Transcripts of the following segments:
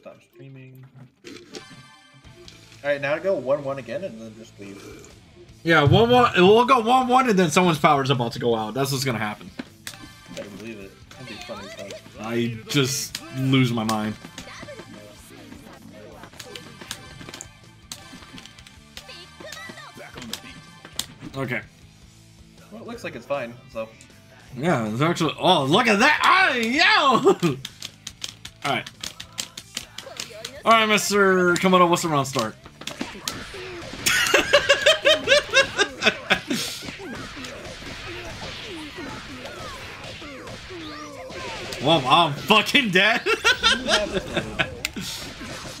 stop streaming. All right, now go one one again, and then just leave. Yeah, one one. We'll go one one, and then someone's power is about to go out. That's what's gonna happen. Better believe it. That'd be funny. I just lose my mind. Okay. Well, it looks like it's fine. So Yeah, it's actually. Oh, look at that! Ah, yo! All right. All right, Mister Komodo. What's the round start? well, I'm fucking dead.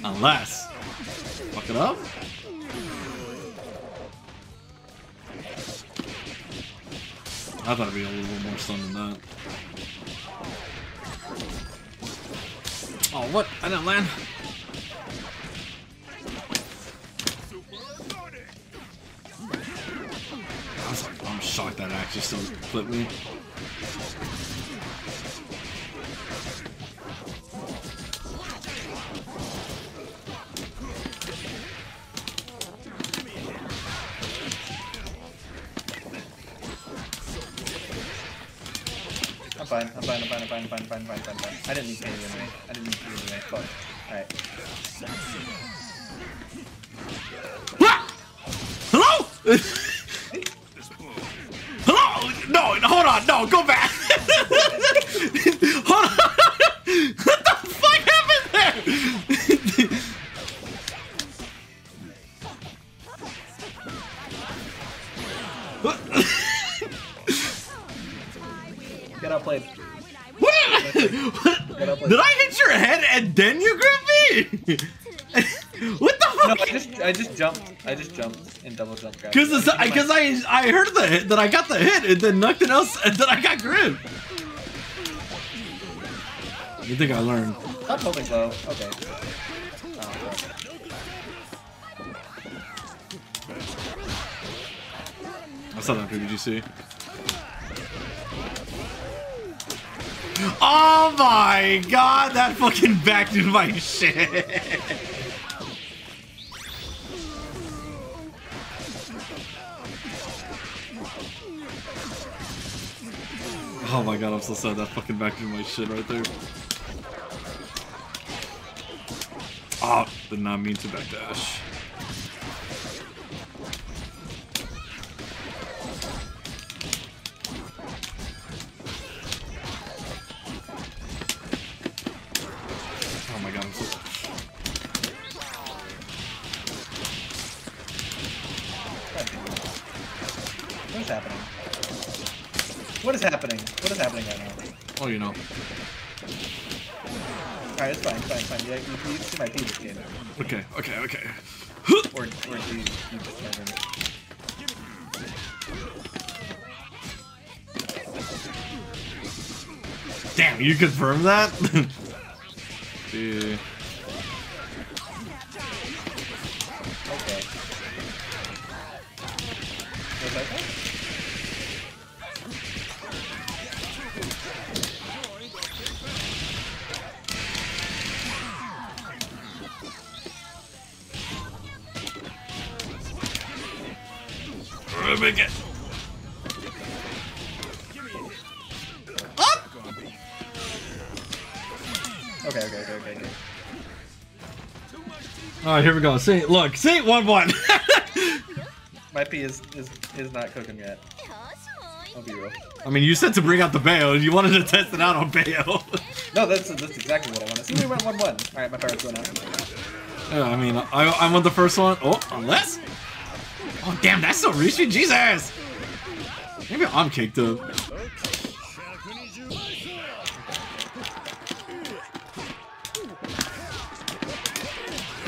Unless. Fuck it up. I thought it'd be a little more stun than that. Oh, what? I didn't land. I was like, I'm shocked that actually still flipped me. I'm fine, I'm fine, I'm fine, I'm fine, I'm fine, I'm fine, I'm fine, I'm fine. I didn't need to anyway. I didn't need to anyway. Fuck. Alright. Hello! hold on. No, go back. hold on. what the fuck happened there? Get outplayed. What? Did I hit your head and then you grip me? what the No, fuck? I just I just jumped. I just jumped and double jump. guys. Because because I I heard the hit, that I got the hit, and then nothing else, and then I got gripped. You think I learned? Stop holding low. Okay. Oh, fuck. I saw that PBGC. Oh my god, that fucking backed into my shit. Oh my god, I'm so sad that fucking backed into my shit right there. Oh, did not mean to backdash. Oh my god, I'm so What is happening? What is happening? What is happening right now? Oh, you know. Alright, it's fine, it's fine, it's fine. Yeah, you, you see my feet this game. Okay, okay, okay. Or, or do you, you just never... Damn, you confirmed that? yeah. Right, here we go. See, look, see, one one. My pee is, is, is not cooking yet. I'll be real. I mean, you said to bring out the Beo. You wanted to test it out on Beo. No, that's that's exactly what I want to see. We went 1 1. Alright, my power's going out. yeah, I mean, I I want the first one. Oh, unless. Oh, damn, that's so risky. Jesus. Maybe I'm caked up.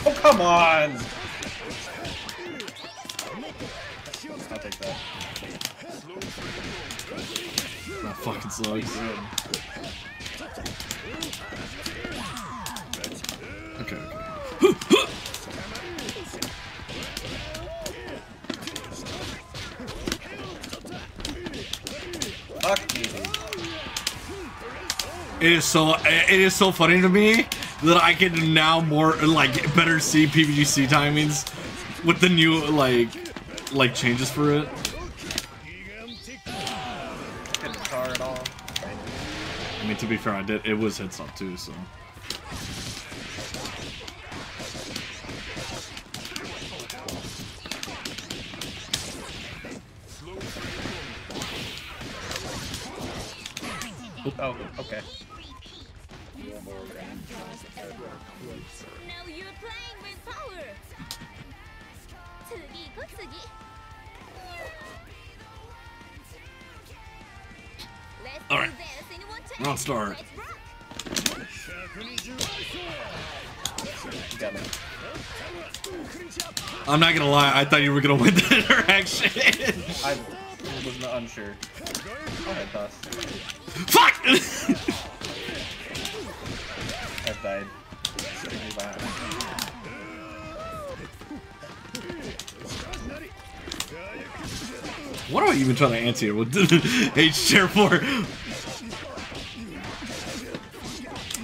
Oh, come on! I'll take that. That fucking sucks. Okay, okay. Fuck you. It is so it is so funny to me that I can now more like better see PBGC timings with the new like like changes for it. Couldn't tar at all. I mean, to be fair, I did. It was heads up too, so. Lie. I thought you were gonna win the interaction. I was not unsure. Go ahead, toss. Fuck! I've died. Sitting me behind. what am I even trying to answer here H chair for?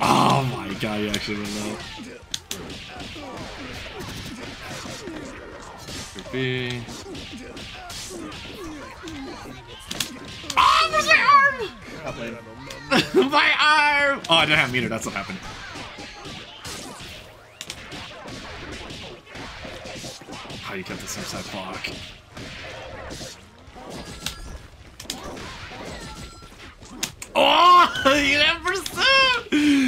Oh my god, you actually went out. Oh, my arm? my arm! Oh, I didn't have meter. That's what happened. How you kept the same side block? Oh, you didn't pursue!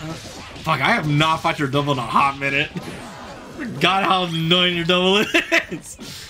Uh, fuck, I have not fought your double in a hot minute. God, how annoying your double is.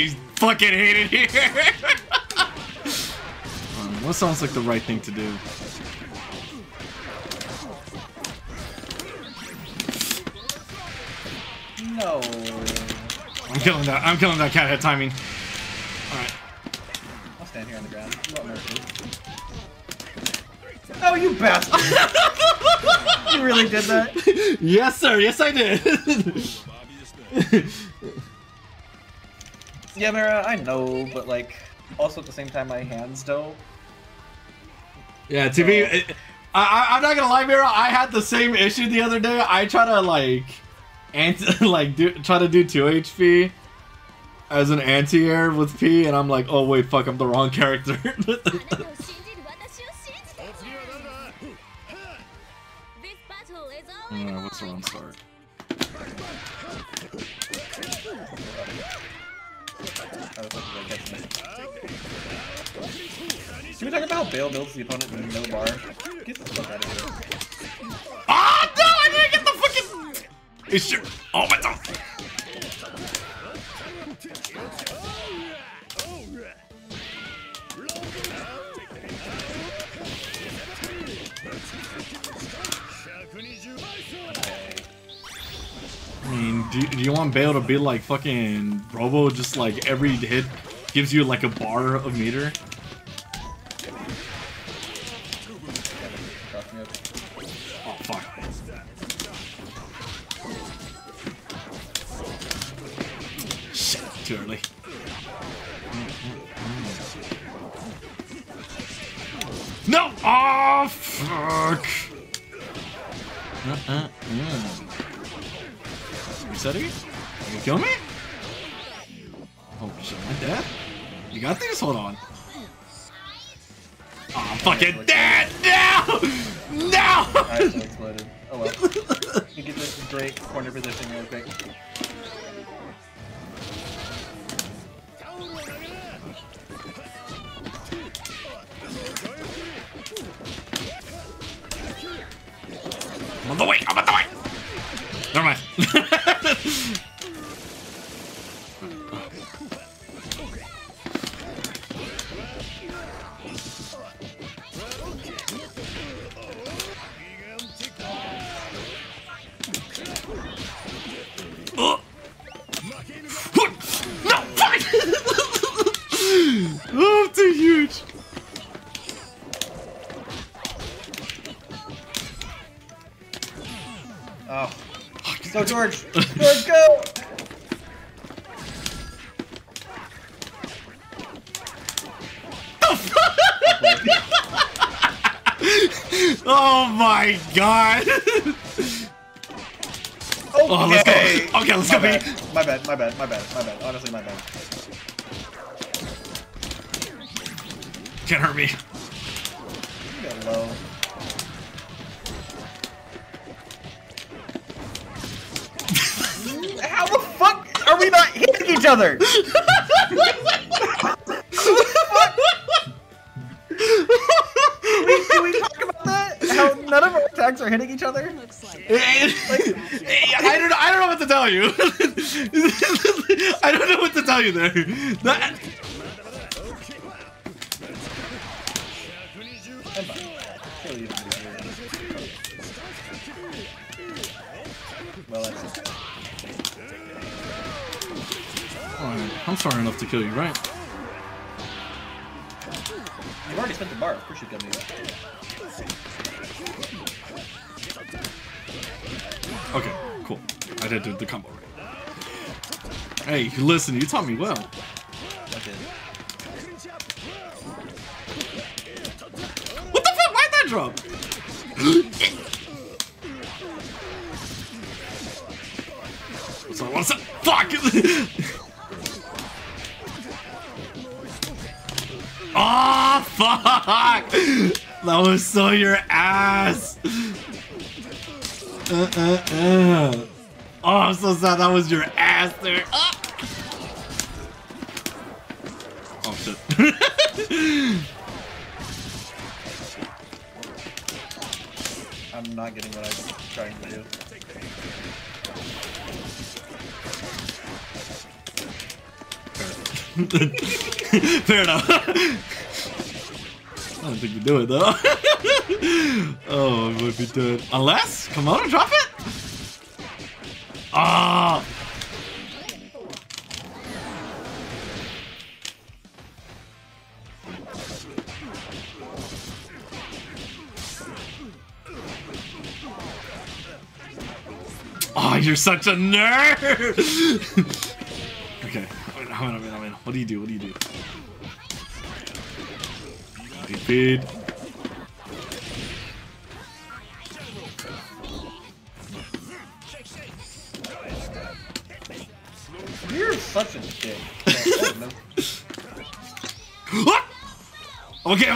I fucking hated you. um, what sounds like the right thing to do? No. I'm killing that. I'm killing that cat head timing. Alright. I'll stand here on the ground. You want mercy. Oh, you bastard! you really did that? Yes, sir. Yes, I did. Yeah, Mara, I know, but like, also at the same time, my hands don't. yeah, to be, I, I, I'm not gonna lie, Mira. I had the same issue the other day. I try to like, anti, like do try to do two HP as an anti-air with P, and I'm like, oh wait, fuck, I'm the wrong character. Can we talk about how Bale builds the opponent with no bar? Get the fuck out of here. Ah, no, I didn't get the fucking. It's your. Oh my god. I mean, do, do you want Bale to be like fucking Robo? Just like every hit gives you like a bar of meter? Cross me up. Oh fuck. Shit. No! Oh fuck! Uh, uh, uh. Resetting? You gonna kill me? Oh shit, am I dead? You got these? Hold on. Oh, I'm fucking dead! No! No! I so exploded. Oh well. You get this great corner position real quick. I'm on the way! I'm on the way! Never mind. God. Oh, let's go. Okay, let's my go, bad. My bad, my bad, my bad, my bad. Honestly, my bad. Can't hurt me. Low. How the fuck are we not hitting each other? are hitting each other? I don't know. I don't know what to tell you. I don't know what to tell you there. That- I'm fine. Well, that's Alright, I'm sorry enough to kill you, right? You've already spent the bar. Of course you kill me. Okay, cool. I did do the combo right. Hey, listen, you taught me well. What the fuck? Why'd that drop? What's up? What's up? Fuck! Ah, fuck! That was so your ass! Uh, uh, uh. Oh, I'm so sad that was your it though. oh, what we do it? Unless, come on, drop it. Ah. Oh, you're such a nerd! okay, I'm in, I'm in, I'm in. What do you do? What do you do? Feed.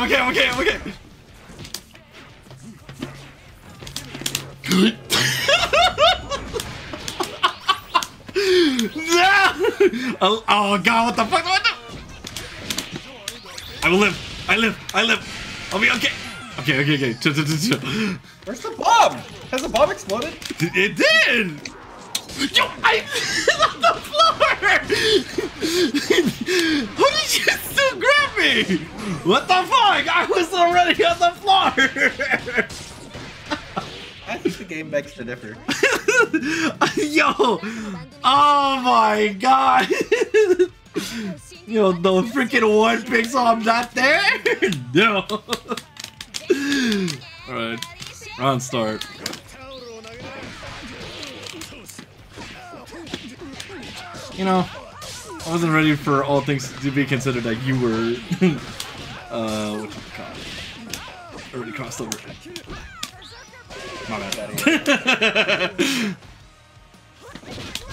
I'm okay, I'm okay, I'm okay! Oh, oh god, what the fuck? What the? I will live. I live. I live. I'll be okay. Okay, okay, okay. Chill, chill, chill, chill. Where's the bomb? Has the bomb exploded? It did! Yo, I on the floor! How did you still grab me? What the fuck? I was already on the floor! I think the game begs to differ. Yo! Oh my god! Yo, the freaking one pixel, I'm not there? No! Alright, round start. You know, I wasn't ready for all things to be considered that you were, uh, what you call it? Already crossed over. My bad.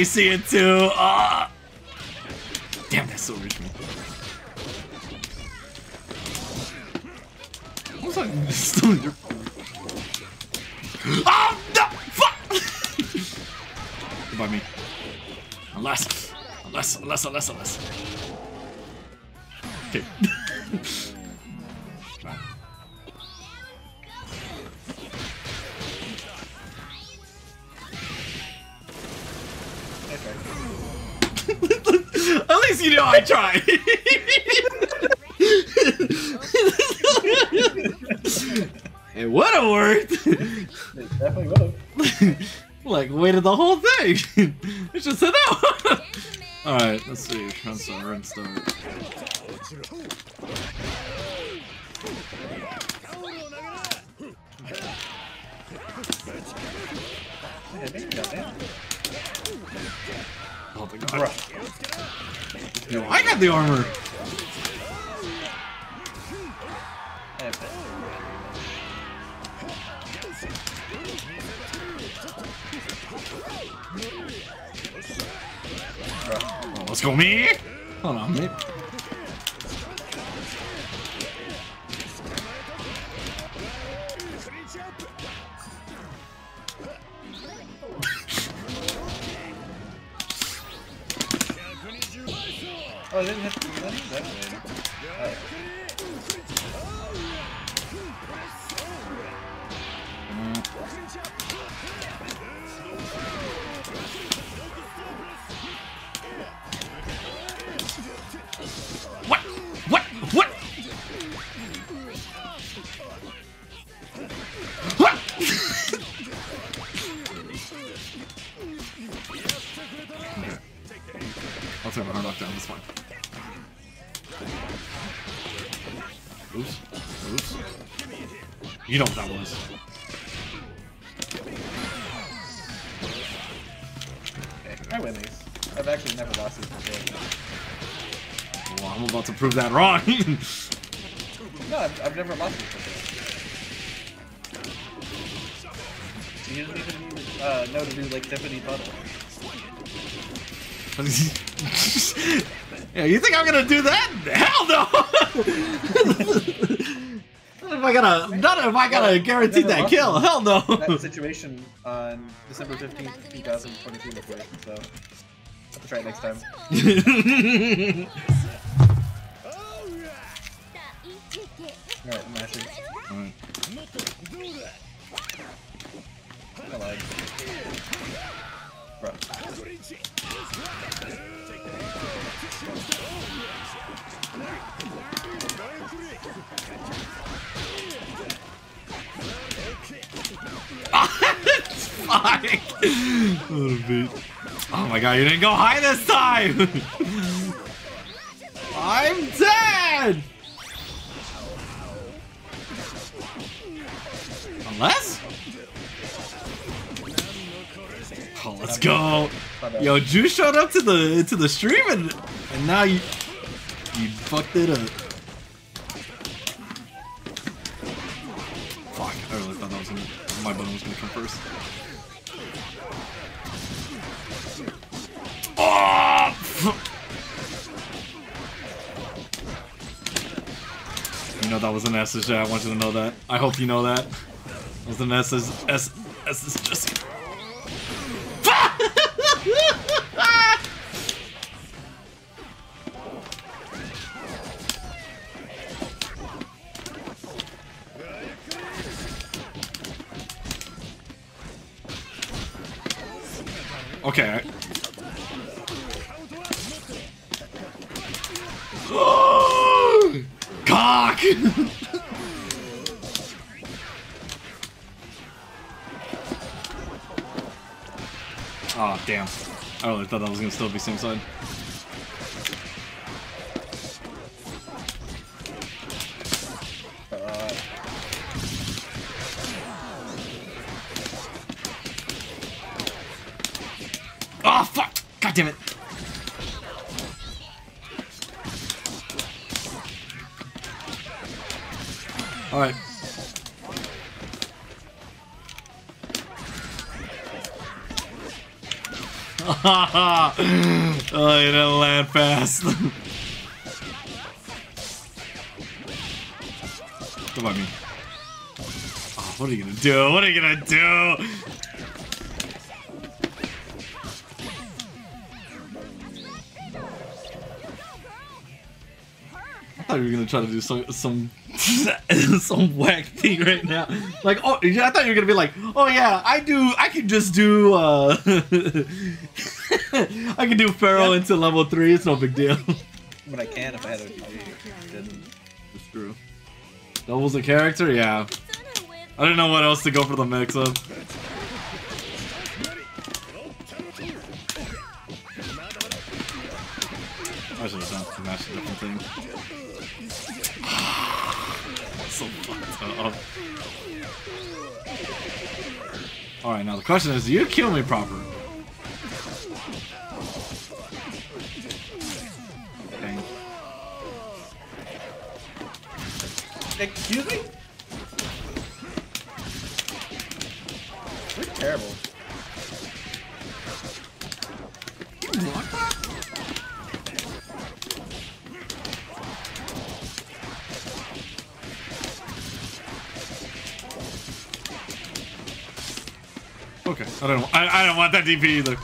I see it too. Ah. The whole thing. it's just said no. All right, let's see. Transfer and start. Hit me. Goddamn. Oh my god. Yo, I got the armor. Go me. Hold on, mate. Prove that wrong. No, I've, I've never lost before. You didn't even uh, know to do like Tiffany Puddle. yeah, you think I'm gonna do that? Hell no! not if I gotta, not if I gotta guarantee that kill. Hell no! That situation on December 15th, 2022 before, so have to try it next time. God, you didn't go high this time! I'm dead! Unless? Oh, let's go. Yo, Ju showed up to the to the stream and and now you you fucked it up. That SSJ, I want you to know that. I hope you know that. It was an SS S SS just Okay. Cock! oh, damn. I really thought that was gonna still be same side. Uh, Oh, fuck! God damn it! Alright. oh, you didn't land fast. what about me? Oh, what are you gonna do? What are you gonna do? I thought you were gonna try to do some some some whack thing right now. Like, oh, yeah, I thought you were gonna be like, oh yeah, I do. I can just do. uh I can do Pharaoh Yep. into level three. It's no big deal. but I can if I had a. Didn't. It's true. Doubles a character, yeah. I didn't know what else to go for the mix up. I should have done match a different thing. so fucked up. Alright, now the question is, do you kill me proper? I, I that DP either.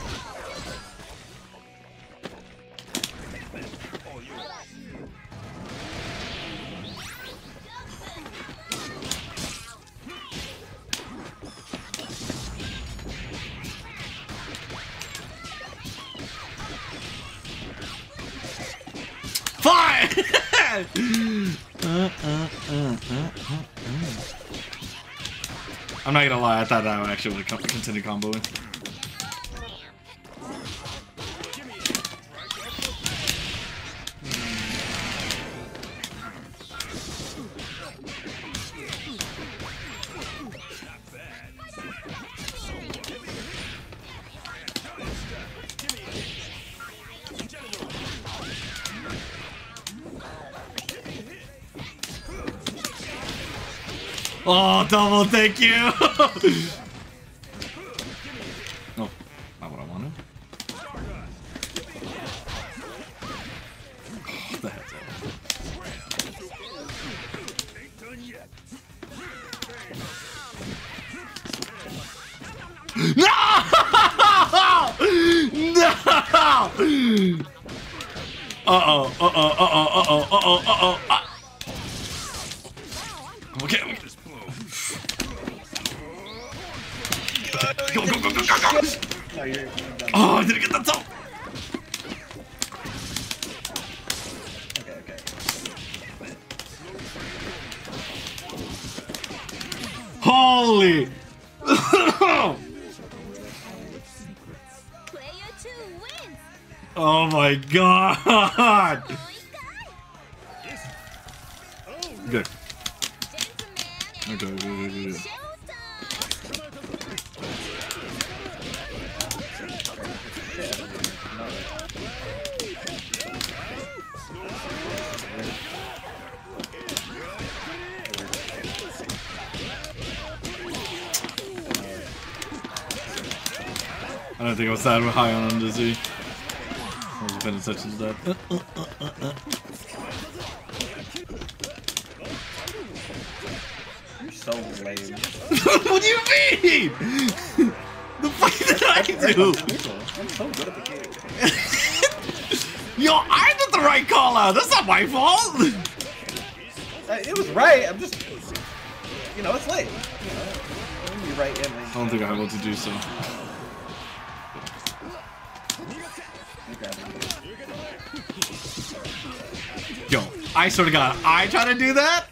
I'm not gonna lie, I thought that would actually would have continued comboing. Double thank you! oh, not what I wanted. Oh, the head's up. No! No! Uh-oh, uh-oh, uh-oh, uh-oh, uh-oh, uh-oh, uh you're. Oh, I didn't get that top! Okay, okay. Holy! player two wins oh my god! High on him, does he? I wasn't paying attention to that. You're so lame. what do you mean? the fuck did I can do? I'm so good at the game. Yo, I did the right call out. That's not my fault. Uh, it was right. I'm just, you know, it's late. You know, right in. I don't think I'm able to do so. I swear to God, I try to do that.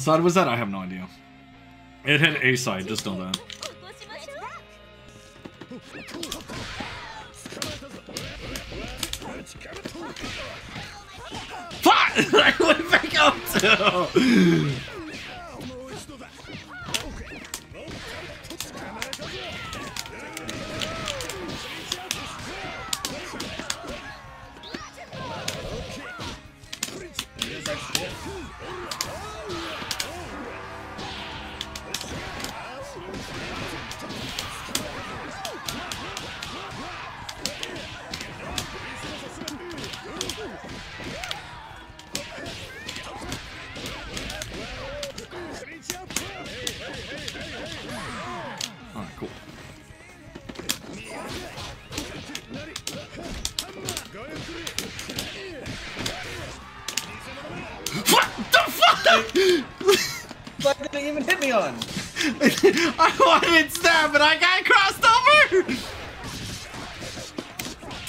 What side was that? I have no idea. It had A side, just know that. Fuck! I went back up too! What the fuck? But didn't even hit me on. I wanted stab, but I got crossed over!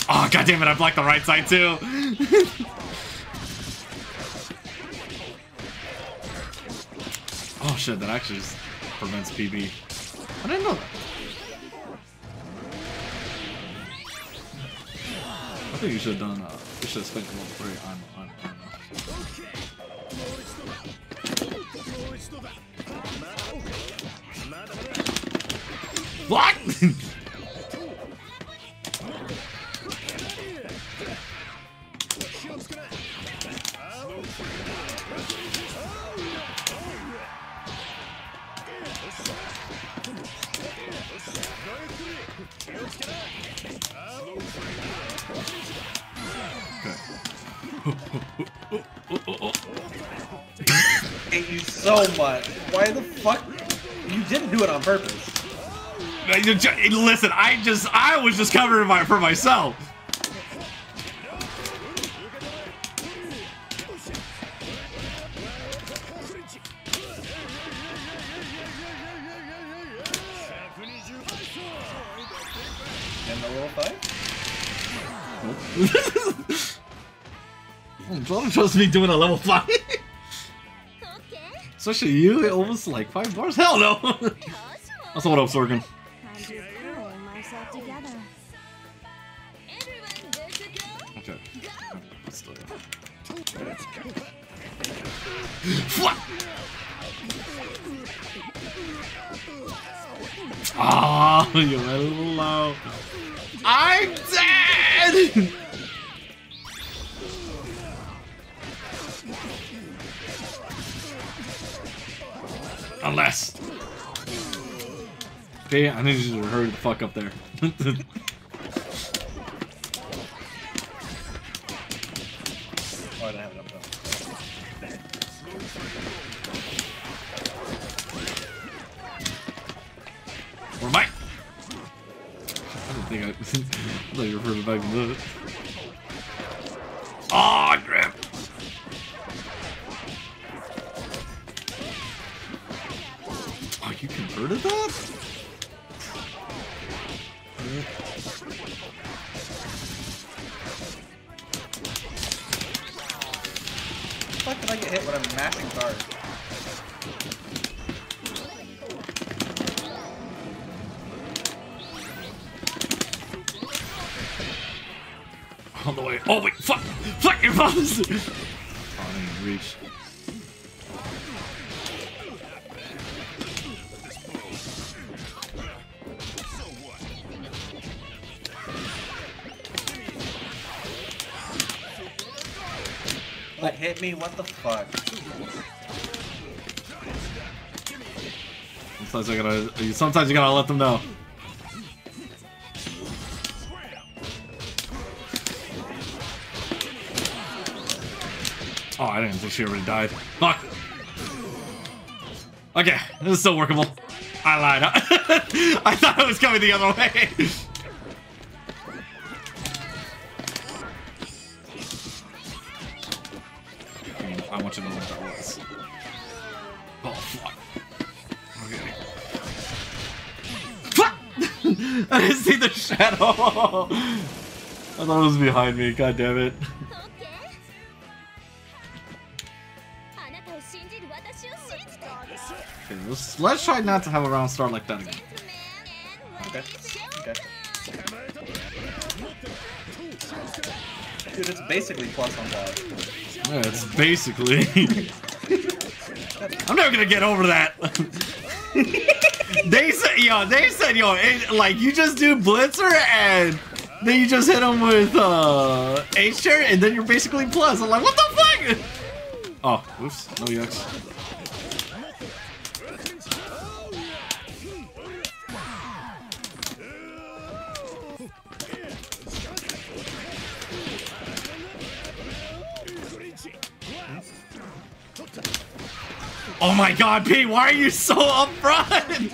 Oh, god damn it, I blocked the right side too. oh shit, that actually just prevents PB. I didn't know that. Think you should have done, uh, you should have spent a little know, I know, I know. What? Do it on purpose. Listen, I just, I was just covering my for myself. And the little fight? Don't trust me doing a level five. Especially you, it almost like five bars. Hell no. That's what I'm Sorkin. Okay. Let's do Ah, you I need you to hurry the fuck up there. fuck? Sometimes I gotta. Sometimes you gotta let them know. Oh, I didn't think she already died. Fuck. Okay, this is still workable. I lied. I thought it was coming the other way. at all! I thought it was behind me, god damn it. Okay, let's, let's try not to have a round start like that again. Okay. Okay. Dude, it's basically plus on. Yeah, it's basically. I'm never gonna get over that! they said, yo, they said, yo, it, like you just do blitzer and then you just hit him with uh H chair and then you're basically plus. I'm like, what the fuck? Oh, oops, no yucks. Oh my god, P, why are you so upfront?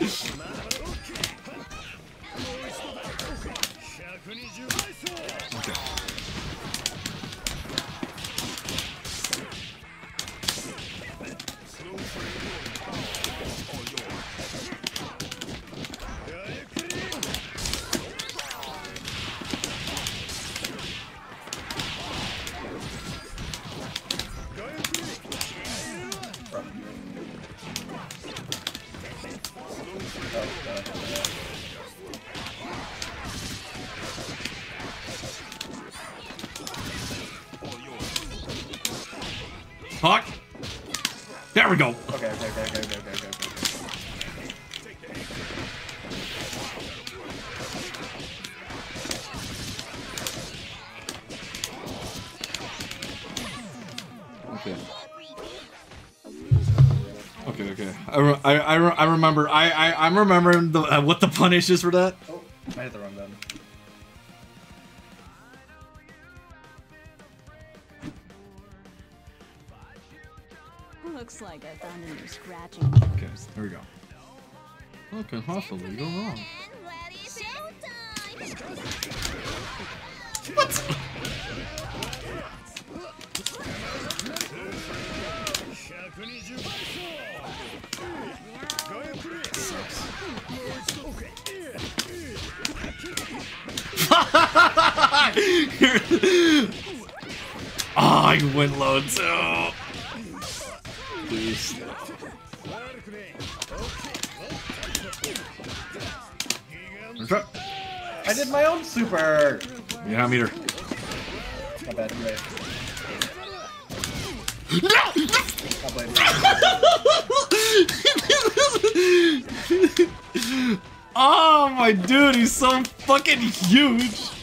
Remember. I, I, I'm remembering the, uh, what the punish is for that. Bad, oh my dude, he's so fucking huge.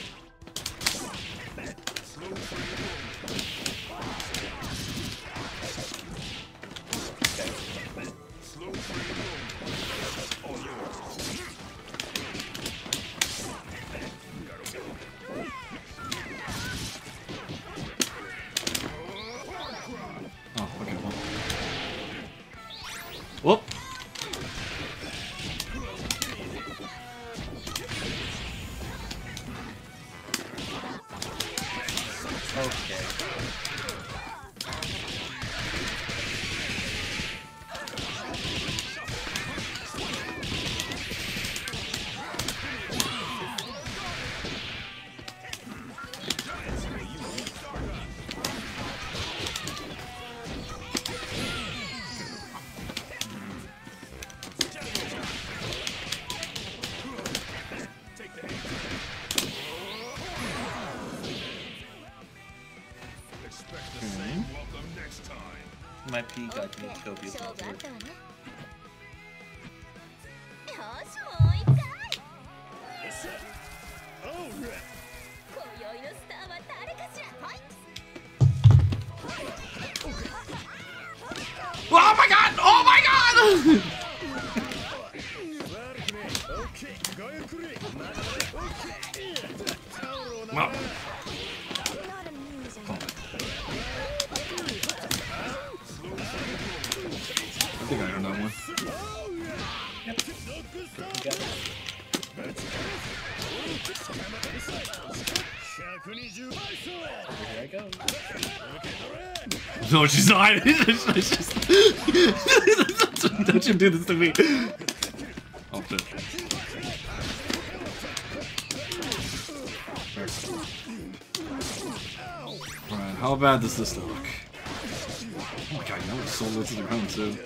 She's not. It's just- Don't you do this to me. Oh, shit. Alright, how bad does this look? Oh my god, so low to the ground, too.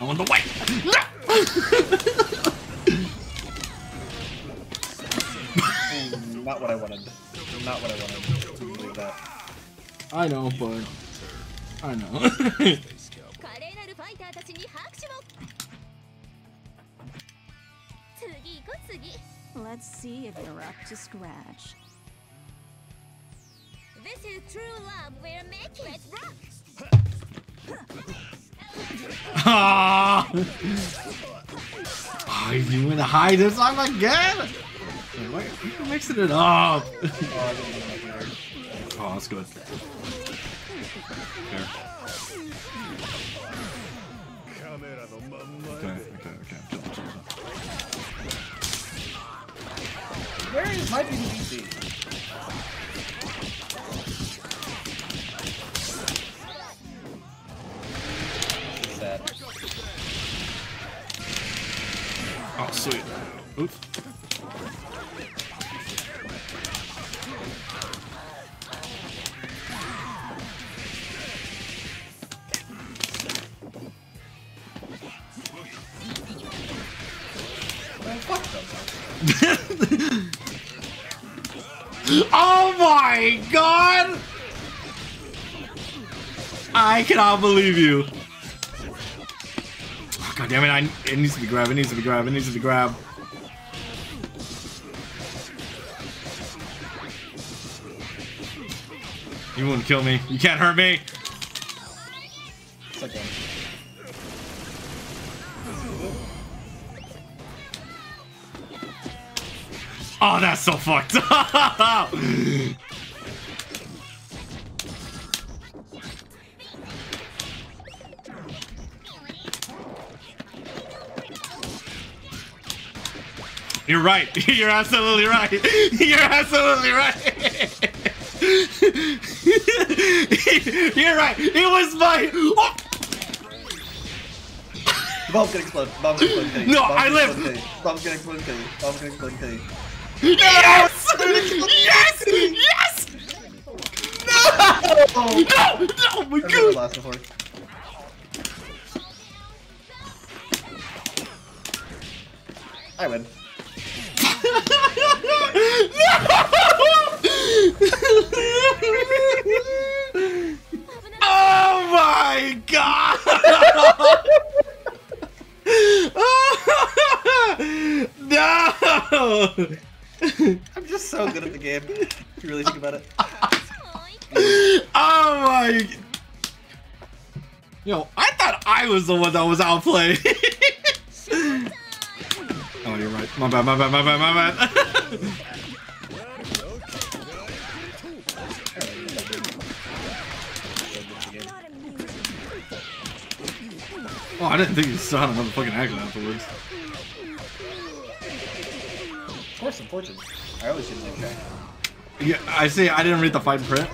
I want the white. Not what I wanted. Not what I wanted. To Believe that. I know, but I know. Let's see if you're up to scratch. This is true love we're making. Let's rock! Ah! Ah, you went to hide this time again? Wait, You're mixing it up. Oh. Oh, that's good. There. Okay, okay, okay. Where is my PvP? Sweet. Oh my god! I cannot believe you. God damn it, I, it needs to be grabbed, it needs to be grabbed, it needs to be grabbed. You won't kill me. You can't hurt me. It's okay. Oh, that's so fucked You're right. You're absolutely right. You're absolutely right. You're right. It was my. Oh! The bomb's gonna explode. The bomb's gonna explode. Kitty. No, bomb's I live. explode, Kitty. Bomb's gonna explode. Kitty. Bomb's gonna explode. Kitty. Yes! Yes! Yes! Oh! No! No! My I've never god! lost before. I win. Oh my god! no! I'm just so good at the game. If you really think about it. はーい Oh my! Yo, I thought I was the one that was outplayed. oh, you're right. My bad. My bad. My bad. My bad. oh, I didn't think you had another fucking action afterwards. Of course, I'm. I always get an check. Yeah, I see. I didn't read the fine print.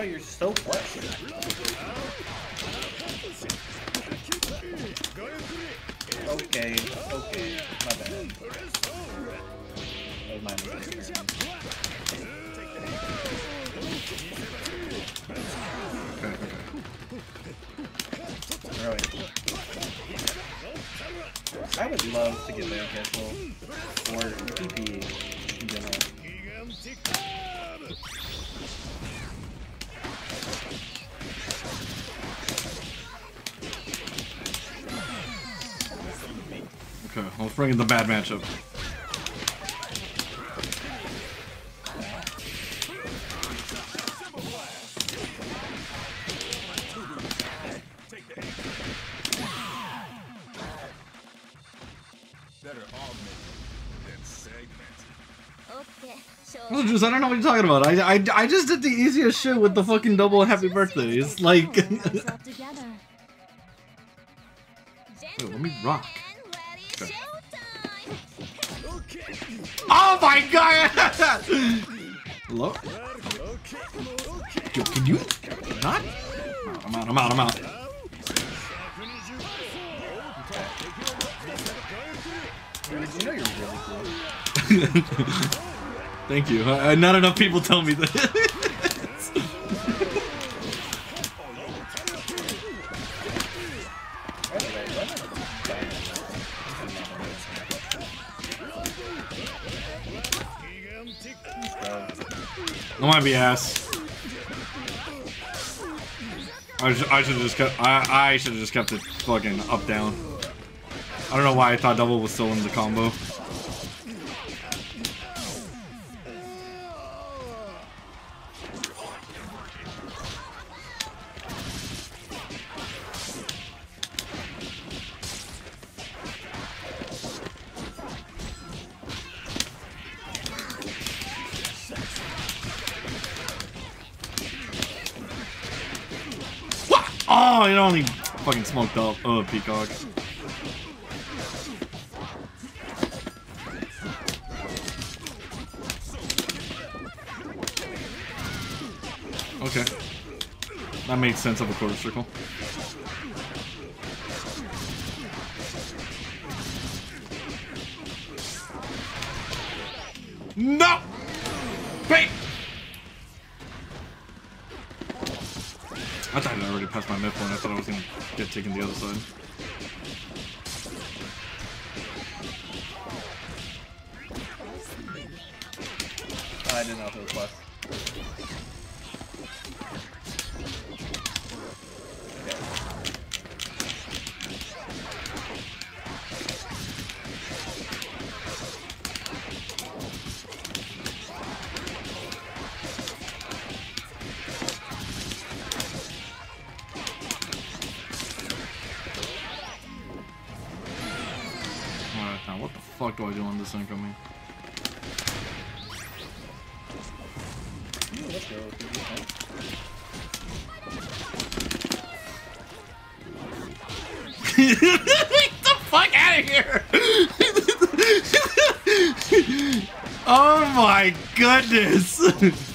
Thought you're so flex. Okay, okay, my bad. My mistake. I would love to get there castle or PP let's bring in the bad matchup. Better augmented than segmented. Okay, so Well, Juice, I don't know what you're talking about. I, I, I just did the easiest shit with the fucking double happy birthday. It's like, together. let me rock. Hello? Yo, can you not? I'm out, I'm out, I'm out. You know really cool. Thank you. Uh, not enough people tell me that. Be ass. I I should have just kept. I, I should have just kept it fucking up down. I don't know why I thought double was still in the combo. Smoked up. Oh, peacock. Okay. That made sense of a quarter circle. Fuck do I do on this incoming? Get the fuck out of here! oh my goodness!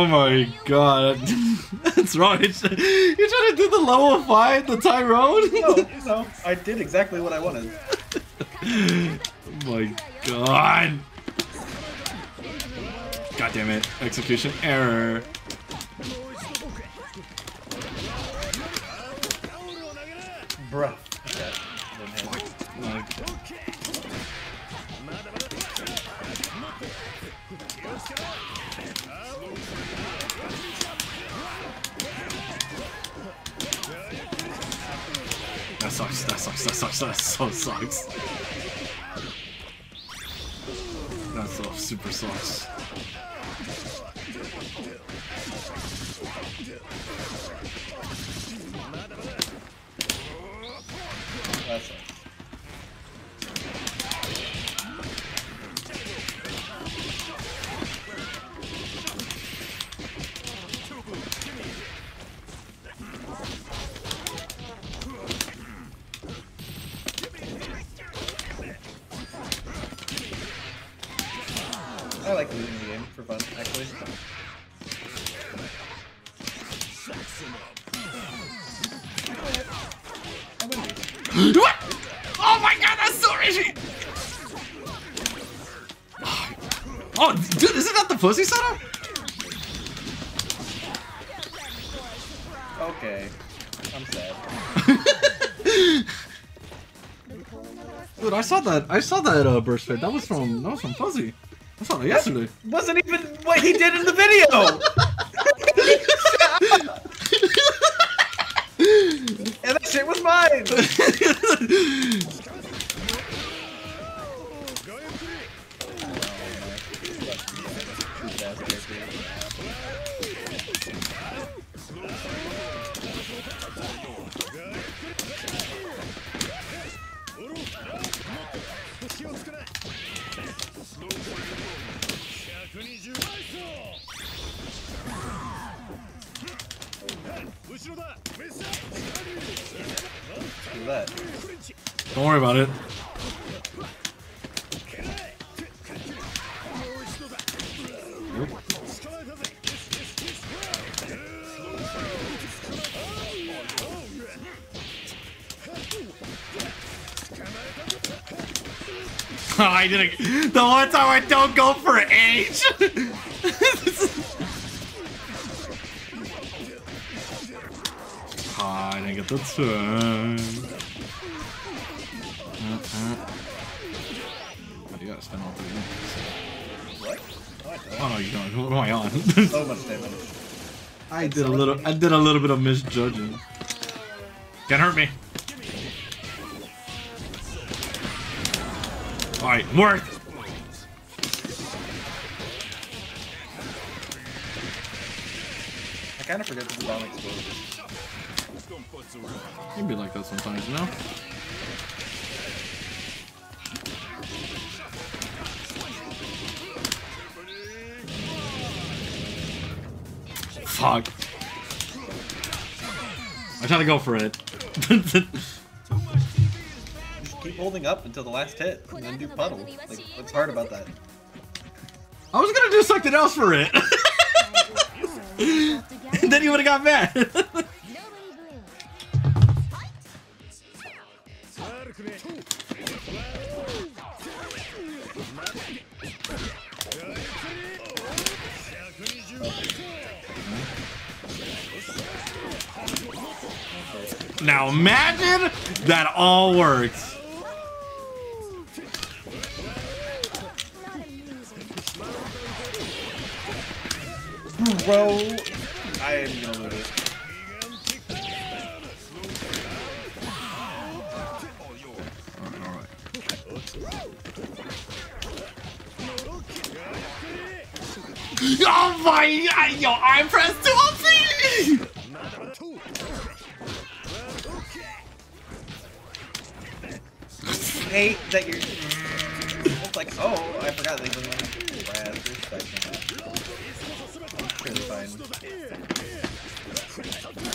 oh my god. That's wrong. You're trying to do the level 5, the Tyrone? No, no, I did exactly what I wanted. oh my god. God damn it. Execution error. Bruh. Sucks, that sucks, that so sucks. That so super sucks. That sucks. what? Oh my god, that's so ragey! Oh, dude, isn't that the pussy setup? Okay. I'm sad. Dude, I saw that. I saw that uh, burst fit. That was from. That was from Fuzzy. I saw that yesterday. Wasn't even what he did in the video! and that shit was mine! Do that. Don't worry about it. Oh, I didn't. The one time I don't go for H. Ah, I didn't get the turn. Uh-uh. Oh, you gotta spend all three minutes. What? Oh no, you don't. What am I on? So much damage. I did a little. I did a little bit of misjudging. Can't hurt me. All right, worth. I kind of forget that the bomb explodes. Can be like that sometimes, you know. Fuck. I tried to go for it. Holding up until the last hit, and then do puddle. Like, what's hard about that? I was gonna do something else for it. then you would have got mad. Now imagine that all works. Bro, I am gonna lose it. Oh my god, yo, I pressed two up hate that you're. It's like, oh, I forgot they didn't Brad, Fine.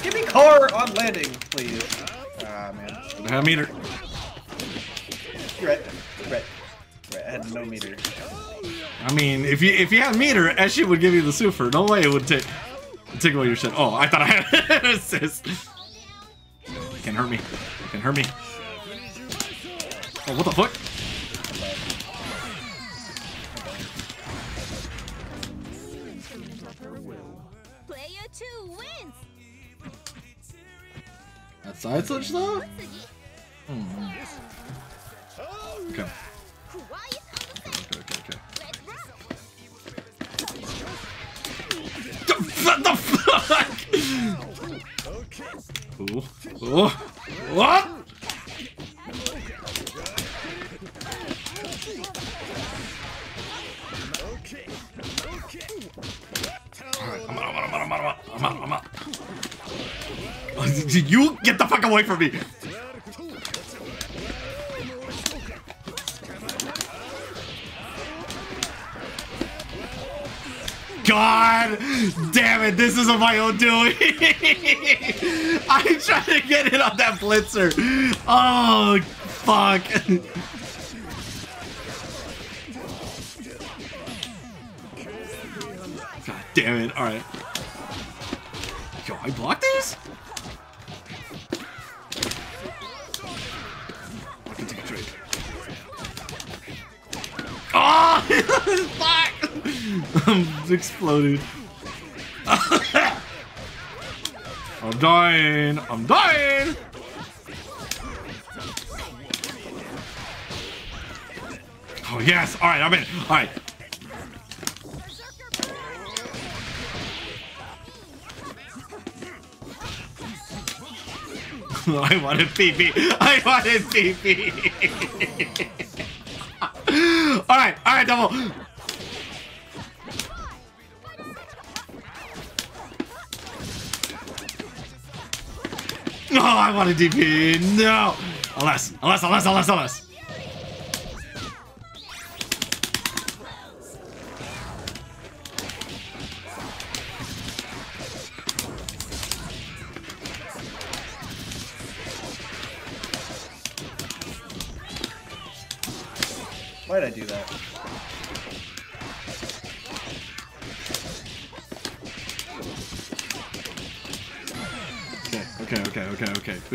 Give me car on landing, please. Ah, man. I have meter. You're right. You're right. You're right. I had no meter. I mean, if you if you had meter, Eshi would give you the super. No way it would take take away your shit. Oh, I thought I had an assist. Can hurt me. Can't hurt me. Oh, what the fuck? That side switch though? Hmm. Okay. Okay, okay, okay. What the fuck? Ooh. Ooh. What? I'm out, I'm out, I'm out, I'm out, I'm out, I'm out. You get the fuck away from me! God damn it, this is of my own doing. I'm trying to get it on that blitzer. Oh, fuck. God damn it. All right. Yo, I blocked these? Fuck! I'm exploded. I'm dying. I'm dying. Oh yes! All right, I'm in. All right. I wanted PP. I wanted PP. Right, double. No, I want a DP. No. Unless, unless, unless, unless, unless.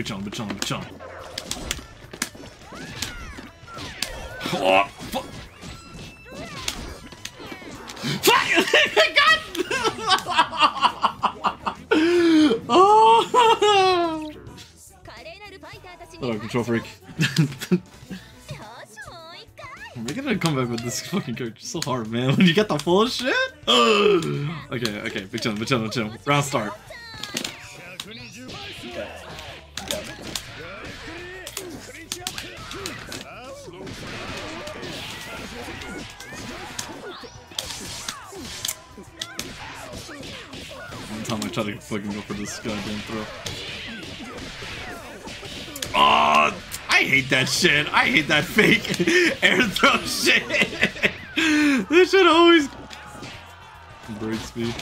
wyciąg, wyciąg, wyciąg. O, fuck! Hello, control freak. I'm gonna come back with this fucking coach. So hard, man. When you get the full shit. okay, okay, big chill, big chill, big chill. Round start. Tried to fucking go for this goddamn throw. Oh, I hate that shit. I hate that fake air throw shit. this shit always breaks me.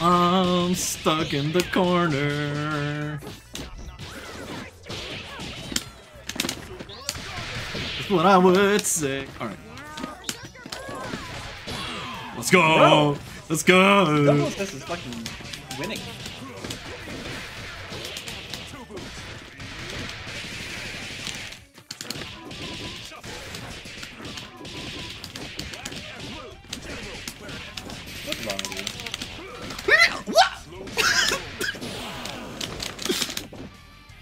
I'm stuck in the corner. That's what I would say. All right. Let's go. Bro. Let's go. Double assist is fucking winning. What's wrong with you? what?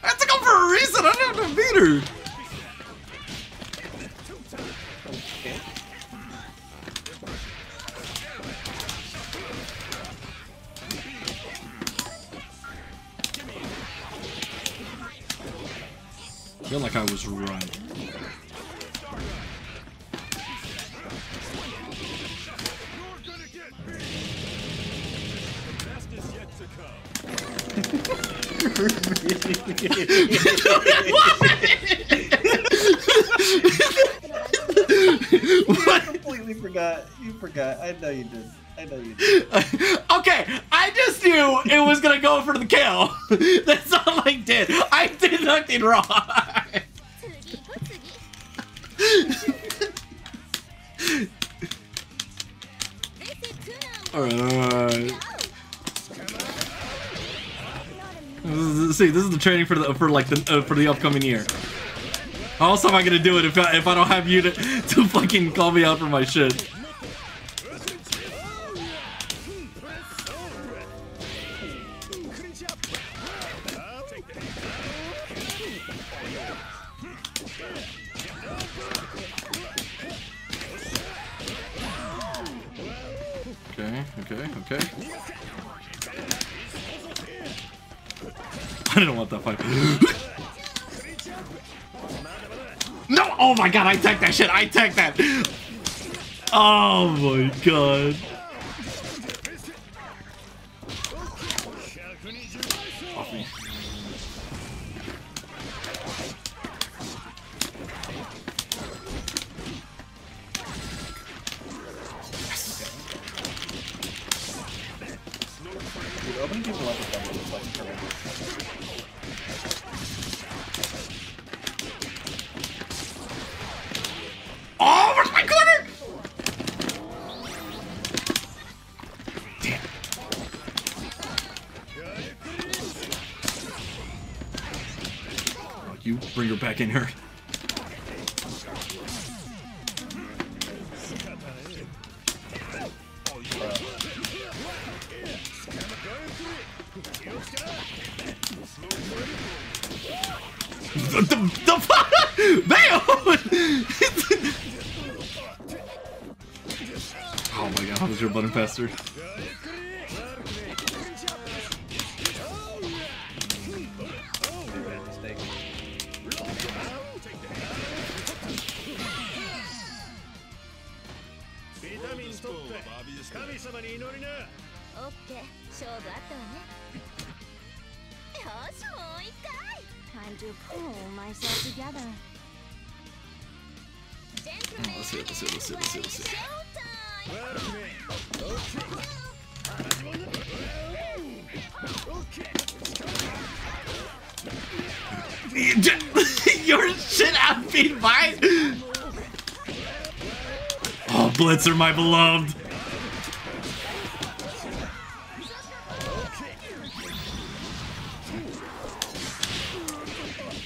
I had to go for a reason. I didn't have to beat her. Feel like I was right. I completely forgot. You forgot. I know you did. I know you did. okay, I just knew it was gonna go for the kill. That's all I did. I did nothing wrong. See, this is the training for the for like the uh, for the upcoming year. How else am I gonna do it if I, if I don't have you to, to fucking call me out for my shit? Shit! I tagged that! Oh my god. My beloved!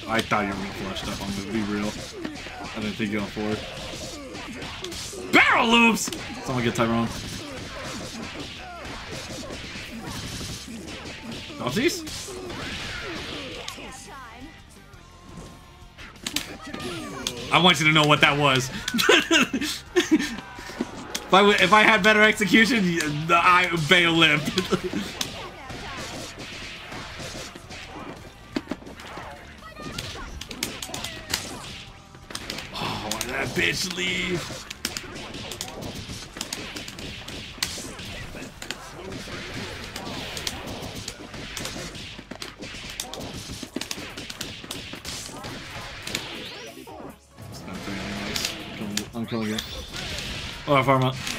I thought you were gonna flush stuff, I'm gonna be real. I didn't think you went for it. Barrel loops! Someone get Tyrone. Oopsies? I want you to know what that was. if, I, w- if I had better execution, I Bayo lived. oh, why that bitch leave? Oh,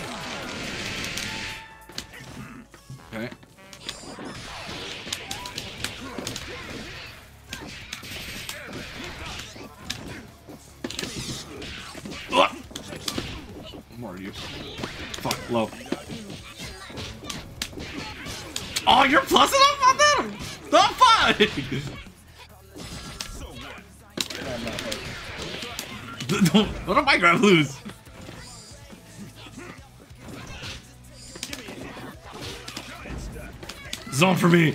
for me.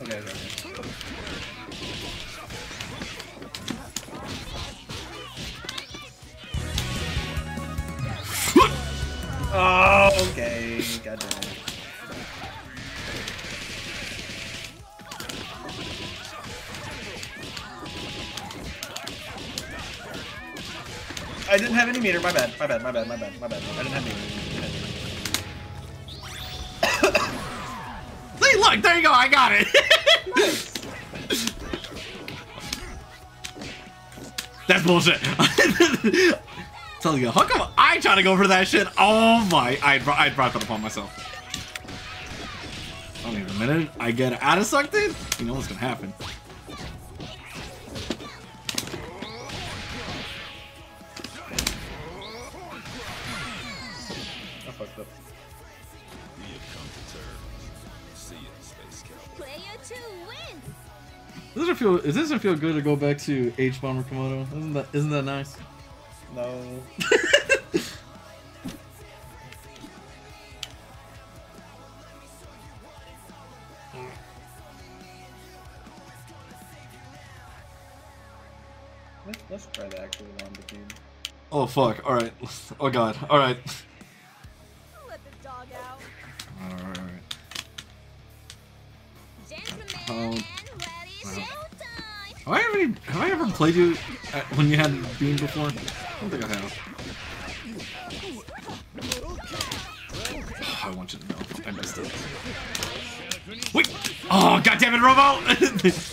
okay, okay. Oh, okay. God damn it. I didn't have any meter. My bad. My bad. My bad. My bad. I got it. That's bullshit. Telling you, how come I try to go for that shit? Oh my! I I brought that upon myself. Oh, Only a minute. I get out of something. You know what's gonna happen. Feel? Feel good to go back to H Bomber Komodo. Isn't that? Isn't that nice? No. Let's, let's try the actual Wanda team. Oh fuck! All right. Oh god. All right. played you at, when you had Beam before? I don't think I have. Oh, I want you to know. I missed it. Wait! Oh, god damn it, Robo!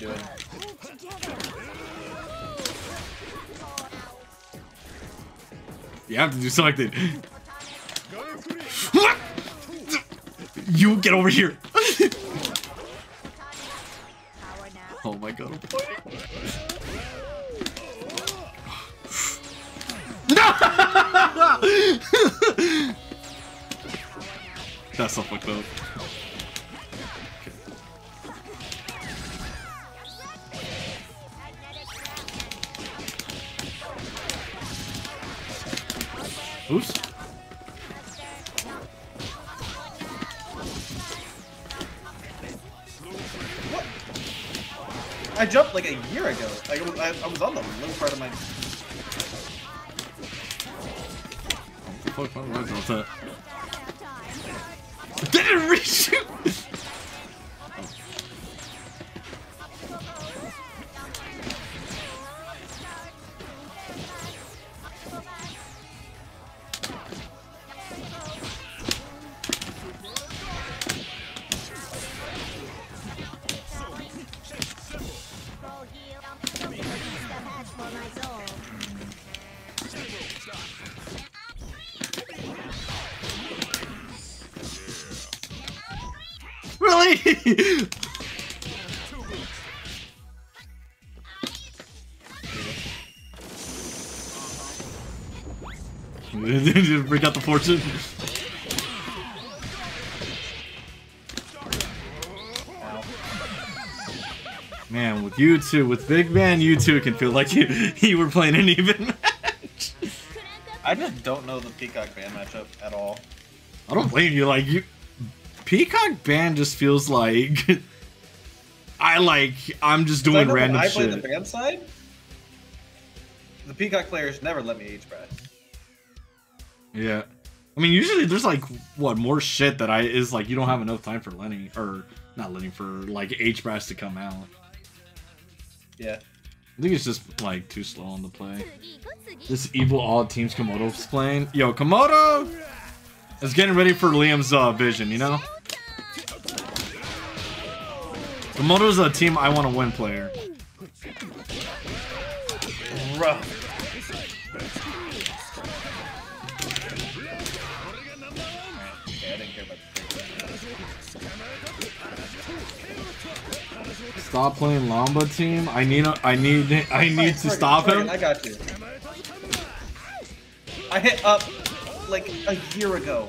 doing? You have to do something. You get over here. oh my god. I'm. That's so fucked up. I, I was on the low part of my. Fuck, that? Just bring out the fortune. Ow. Man, with you two, with Big Man, you two can feel like you, you were playing an even match. I just don't know the Peacock Band matchup at all. I don't blame you. Like you, Peacock Band just feels like I like I'm just doing when random I play the shit. band side. The Peacock players never let me age brush. Yeah, I mean, usually there's like what more shit that I is like you don't have enough time for Lenny or not Lenny for like H brass to come out. Yeah. I think it's just like too slow on the play. This evil all teams Komodo's playing. Yo, Komodo is getting ready for Liam's uh, vision, you know? Komodo's a team I want to win player. Rough. Stop playing Lamba team. I need a, I need I need to Friggin', stop friggin', him. I got you. I hit up like a year ago.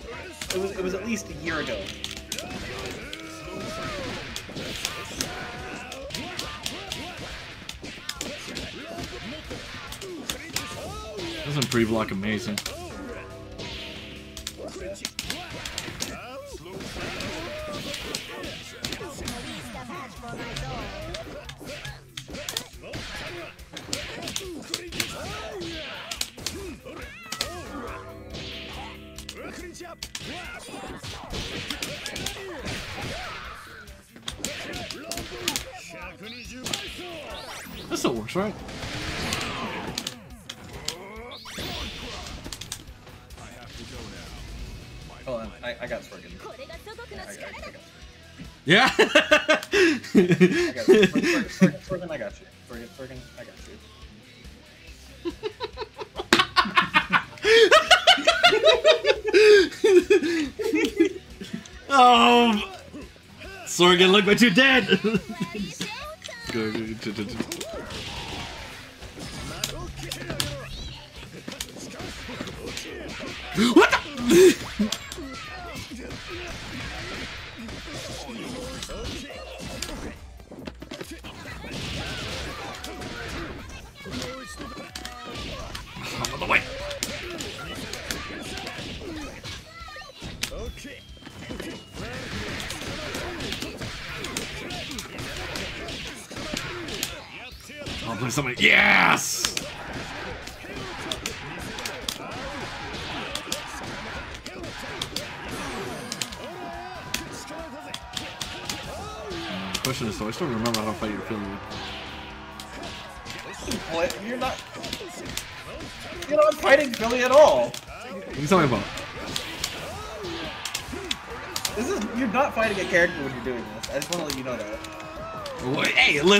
It was it was at least a year ago. Doesn't pre-block amazing. This still works, right? Hold on, I, I got Swergen. Yeah, I, I, I got yeah. I got Swergen, Swergen, I got you. Swergen, I got you. Look what you did.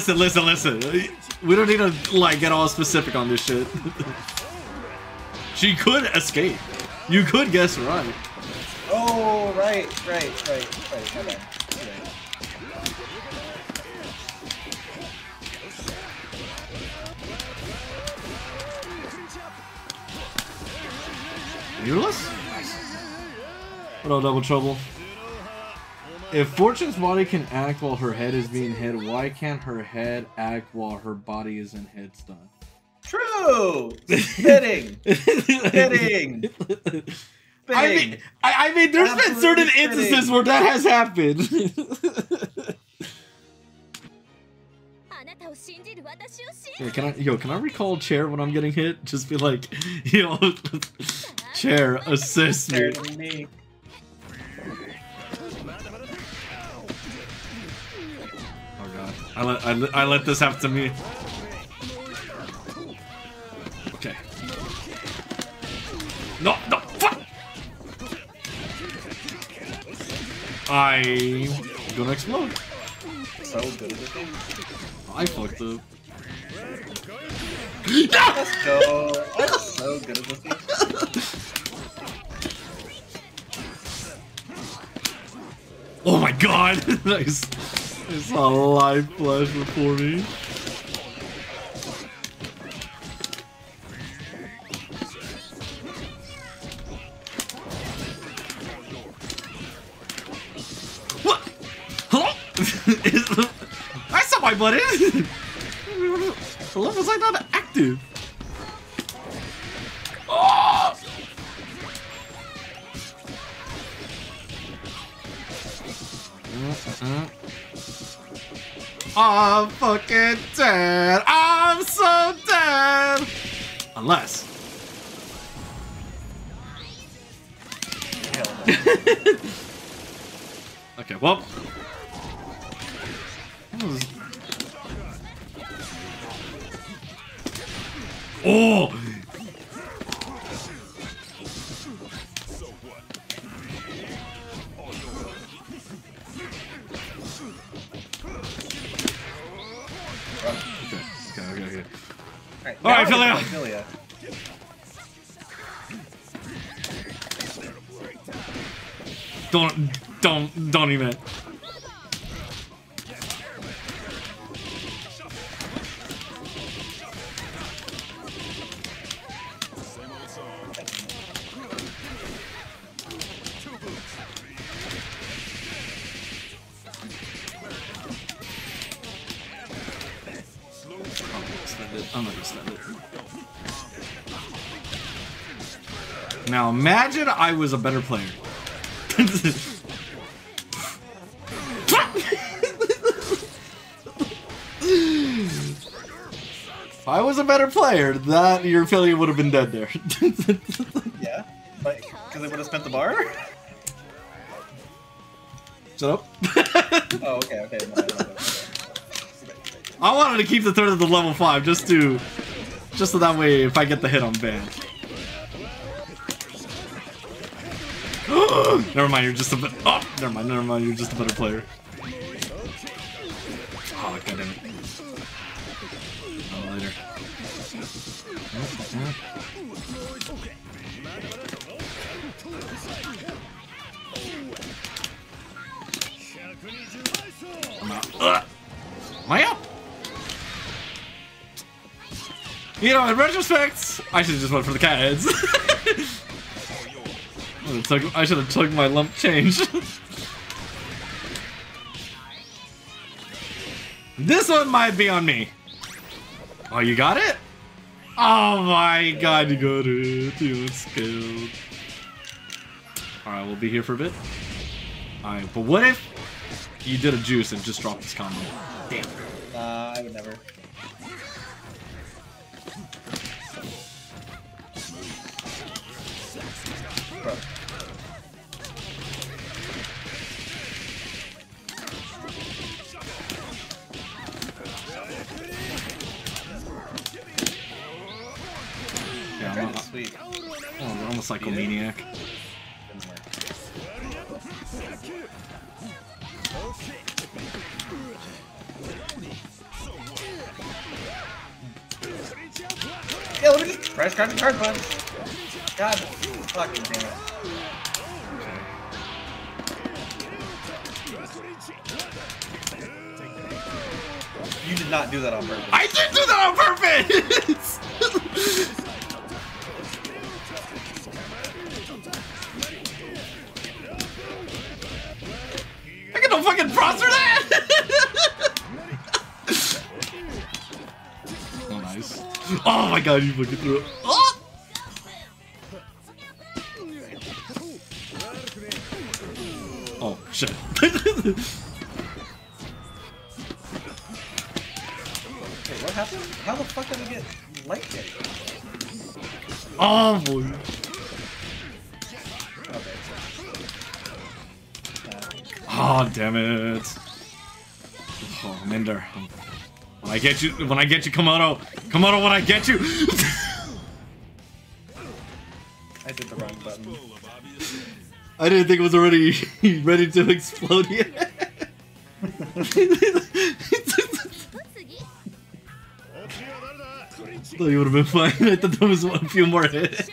Listen, listen, listen. We don't need to like get all specific on this shit. She could escape. You could guess right. Oh, right, right, right, right. My bad. You're right. Useless? What up, Double Trouble? If Fortune's body can act while her head is being hit, why can't her head act while her body is in head stun? True! Fitting! Fitting! I mean, I, I mean, there's Absolutely been certain fitting. instances where that has happened. can I, yo, can I recall chair when I'm getting hit? Just be like, yo, chair, assist me. I let I, let- I let this happen to me. Okay. No, no, fuck. I'm gonna explode. So good. I fucked up. Let's go. I'm so good at this game. Oh my god! nice. I saw a life flash before me. What? Hello? I saw my button! the level's like not active. Oh! I'm fucking dead. I'm so dead. Unless. Okay, well. Was- Oh! Don't, don't, don't even. Now imagine I was a better player. If I was a better player, that your affiliate would have been dead there. Yeah? Like, because it would have spent the bar? Shut up. oh, okay, okay. My bad, my bad, my bad. I wanted to keep the third of the level five just to, just so that way if I get the hit, I'm banned. never mind, you're just a bit. Oh, never mind, never mind, you're just a better player. Oh, god damn it. Oh, later. I'm out. Ugh. Am I out? You know, in retrospect, I should have just went for the cat heads. I should have took my lump change. this one might be on me. Oh, you got it? Oh my god, you got it. You look skilled. Alright, we'll be here for a bit. Alright, but what if you did a juice and just dropped this combo? Damn. Nah, I would never. Sweet. oh, I'm a psychomaniac. Didn't work. Yeah, let me just press card card punch. God fucking damn it. You did not do that on purpose. I did do that on purpose! got no fucking props for that! oh, nice. Oh my god, you fucking threw it. Oh! Oh, shit. Wait, what happened? How the fuck did we get light hit? oh, boy. Oh, damn it. Oh, I'm in there. When I get you, when I get you, Komodo. Komodo, when I get you. I did the wrong button. Full of obvious I didn't think it was already ready to explode yet. 次 thought you would have been fine. I thought there was a few more hits.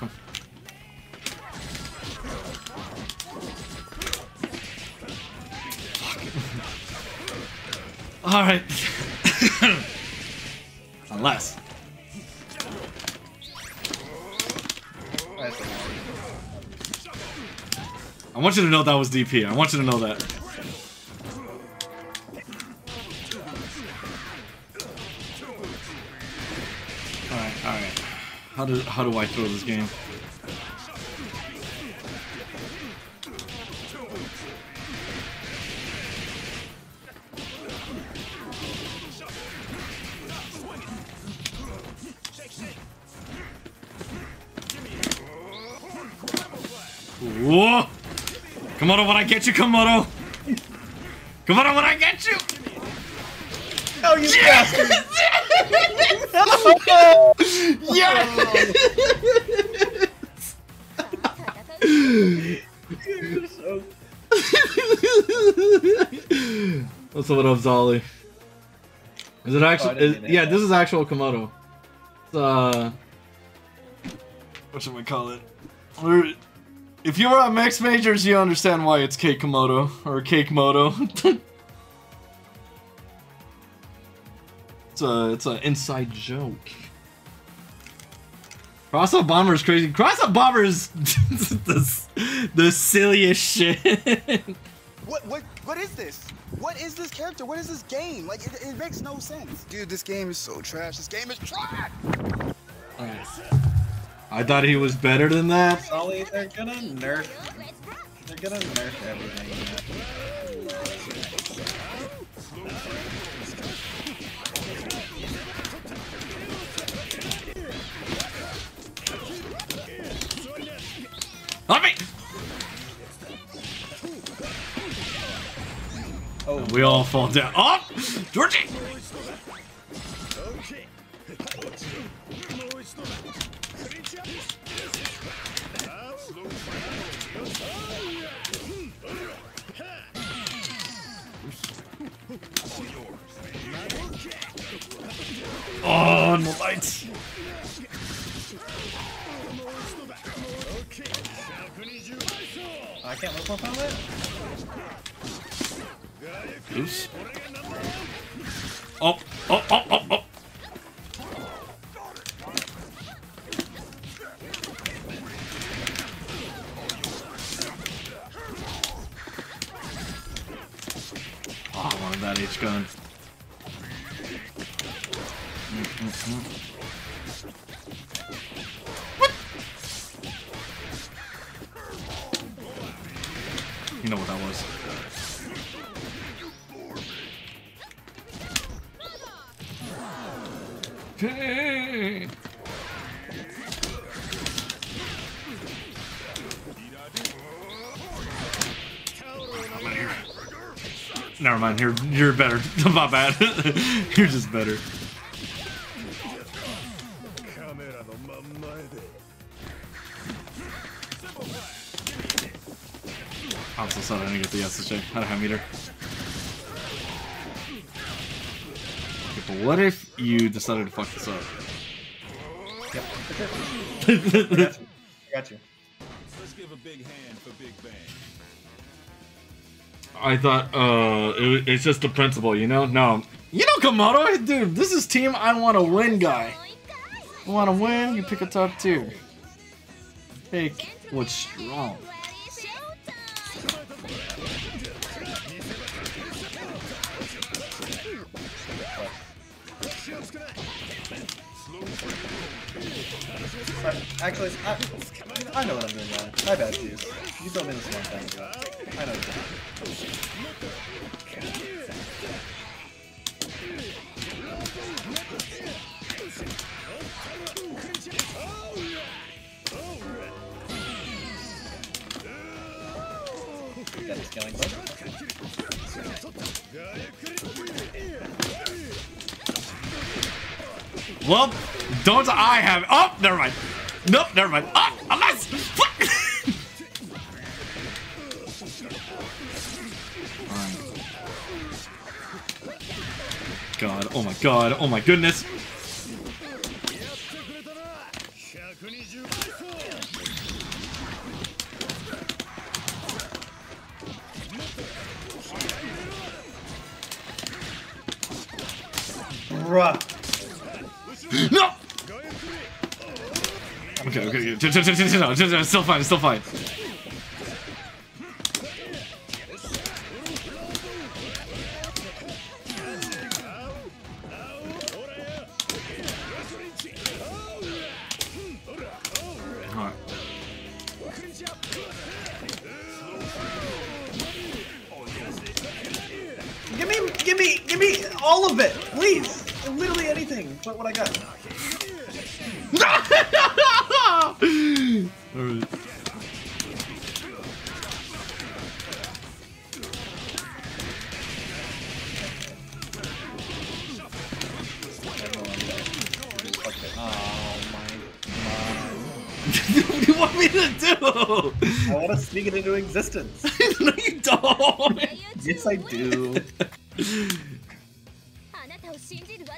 You're welcome. All right. Unless. That's a I want you to know that was DP. I want you to know that. Do how do I throw this game? Whoa! Komodo, when I get you, Komodo! Komodo, when I get you! Oh, you bastard! You're so What's up, what up, Zolly? Is it actually? Oh, is- yeah, that. this is actual Komodo. It's, uh, what should we call it? We're- if you were on Max Majors, you understand why it's Cake Komodo or Cake Moto. it's a it's an inside joke. Crossout Bomber is crazy. Crossout Bomber is the, the silliest shit. What what what is this? What is this character? What is this game? Like it, it makes no sense. Dude, this game is so trash. This game is trash. I thought he was better than that. Sully, they're gonna nerf. They're gonna nerf everything. Let me. Oh, We all fall down. Oh, Georgie. Oh, no lights. Oops. Oh, oh, oh, oh, oh. Oh, Never mind. You're you're better. My bad. you're just better. I'm so sorry I didn't get the SSJ. Had a hand meter. Okay, but what if you decided to fuck this up? I got you. Let's give a big hand for Big Band. I thought, uh, it, it's just the principle, you know? No. You know, Komodo, dude, this is team I want to win guy. You want to win, you pick a top tier. Pick what's strong. But actually, I, I know what I'm doing wrong. My bad, dude. You told me this a long time ago. I know this. Got the scaling. Well, don't I have. Oh, never mind. Nope, never mind. Oh, God, oh my god, oh my goodness. Bruh. No! Okay, okay, okay. Still fine, still fine. speak it into existence. no, you don't. yes, I do.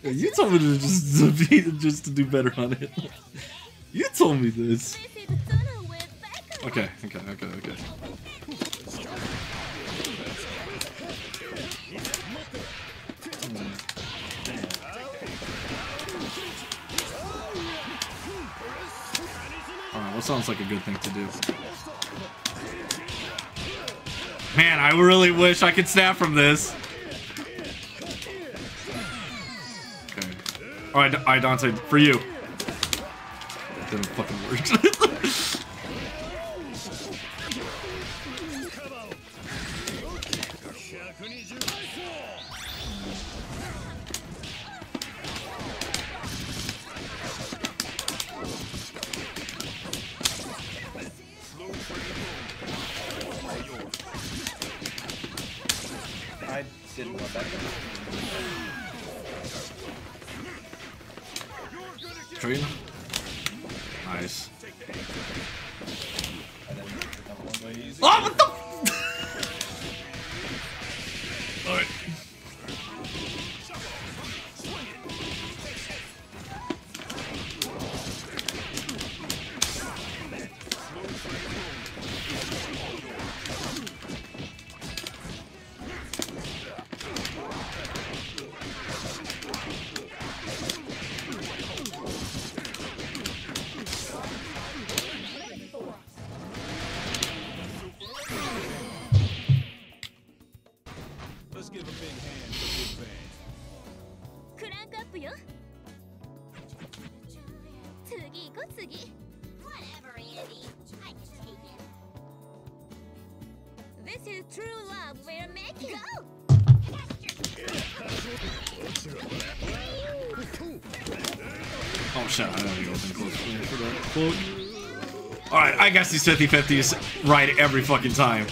you told me to just to just to do better on it. You told me this. Okay, okay, okay, okay. Alright, what sounds like a good thing to do? Man, I really wish I could snap from this. Okay. Alright, Dante, for you. That didn't fucking work. didn't I guess these 50 50s right every fucking time.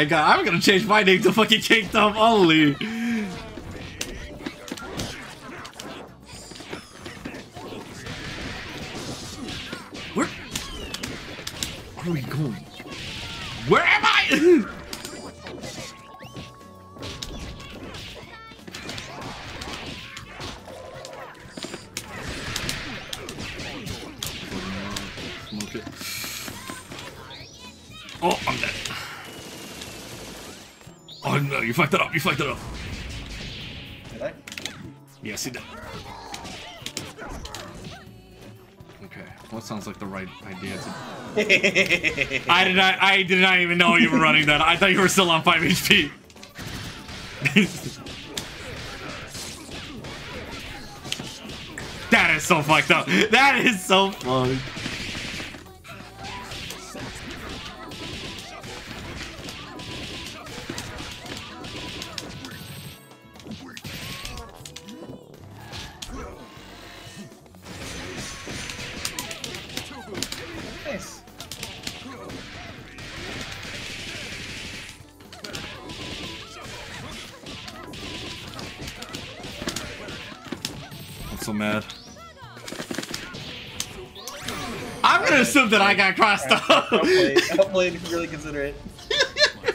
My god, I'm gonna change my name to fucking Kingdom only. You fucked it up, you fucked it up. Did I? Yes, he did. Okay, what sounds like the right idea to... I did not, I did not even know you were running that. I thought you were still on 5 HP. that is so fucked up. That is so fucked. so mad. I'm gonna assume that I got crossed up. Hopefully, really consider it.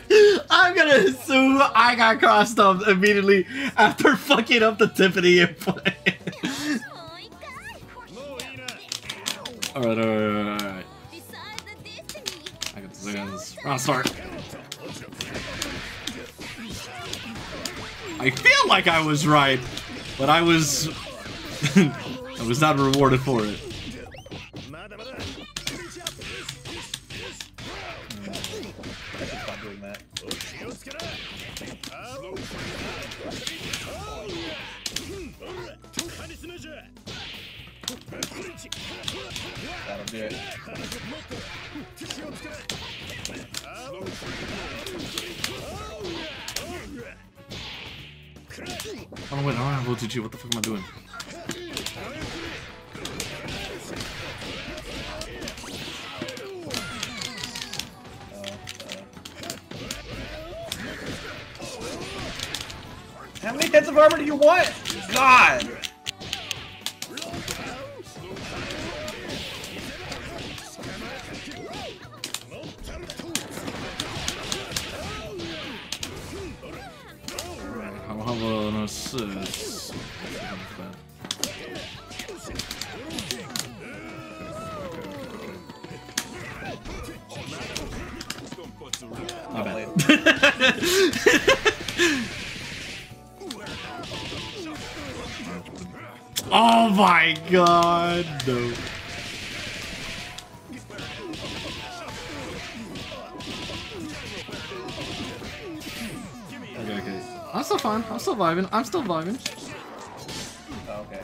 I'm gonna assume I got crossed up immediately after fucking up the Tiffany input. alright, alright, alright, alright. I I got this. Round start. I feel like I was right, but I was I was not rewarded for it. Still vibing. I'm still vibing. Oh, okay.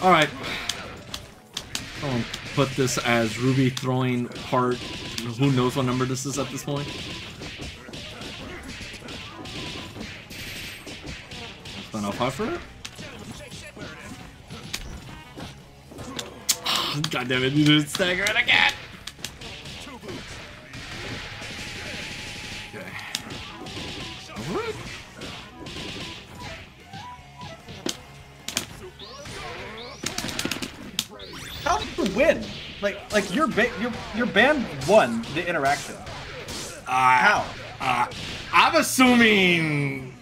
All right. I'll put this as Ruby throwing part. Who knows what number this is at this point? Final five for it. God damn it! You just stagger it again. Okay. Alright. How did you win? Like, like your ba- your your band won the interaction. How? Uh, I'm assuming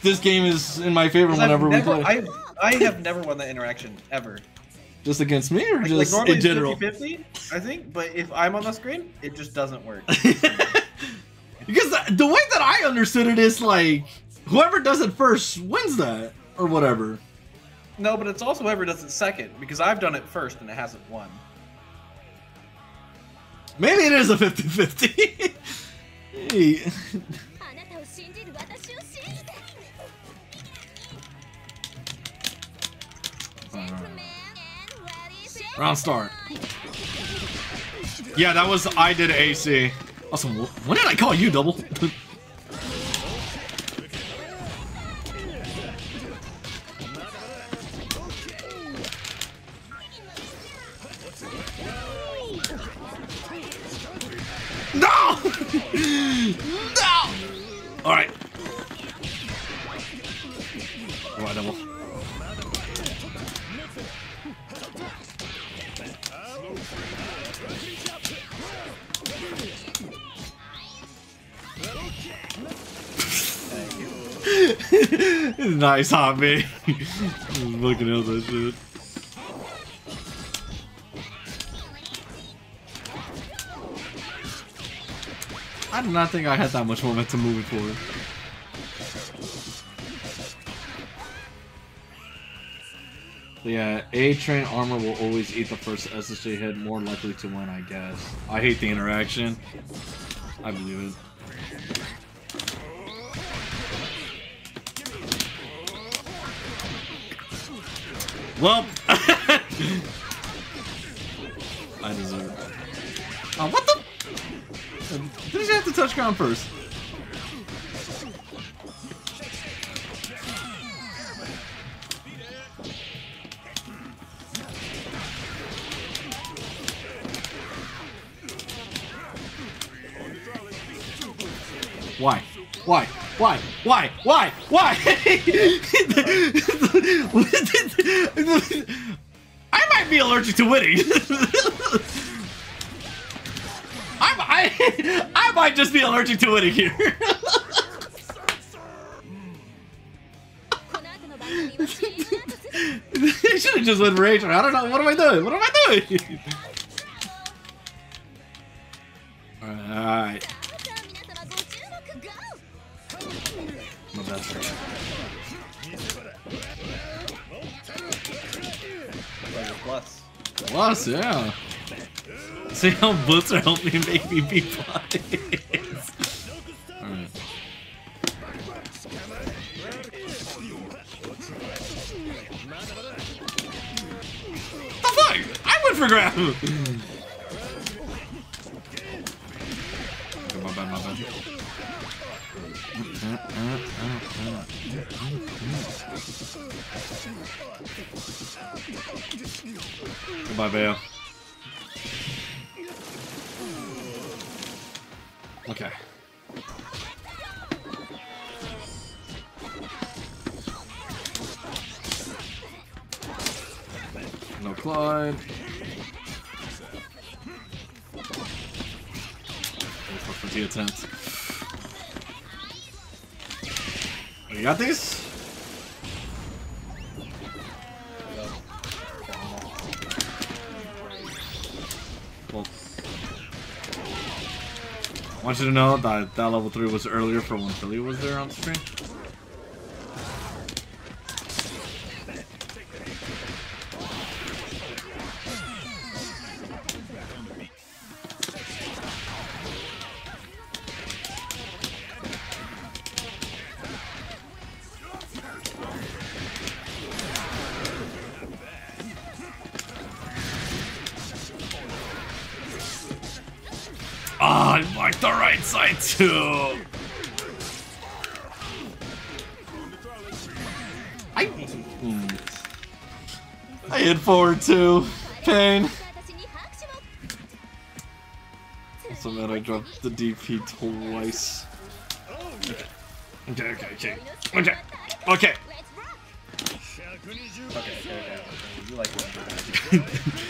this game is in my favor I've whenever we play. I, I have never won that interaction ever. Just against me, or like, just like in general? 50, I think, but if I'm on the screen, it just doesn't work. because the, the, way that I understood it is like whoever does it first wins that, or whatever. No, but it's also whoever does it second, because I've done it first and it hasn't won. Maybe it is a 50 50. Round start. Yeah, that was I did AC. Awesome. When did I call you double? nice hobby. Looking at that shit. I did not think I had that much momentum moving forward. Yeah, A train armor will always eat the first SSJ hit, more likely to win, I guess. I hate the interaction. I believe it. Well, I deserve it. Oh, what the? Did you have to touch ground first? Why? Why? Why? Why? Why? Why? I might be allergic to winning. I, I, I might just be allergic to winning here. they should have just went rage. I don't know. What am I doing? What am I doing? See how boots are helping make me be biased. Alright. The fuck? I went for grab! Okay, my bad, my bad. Goodbye, Bale. You got these? Well, I want you to know that that level 3 was earlier for when Filia was there on screen. I... I hit forward too. Pain. So man, I dropped the DP twice. Okay, okay, okay. Okay. Okay. Okay, okay, okay. You like what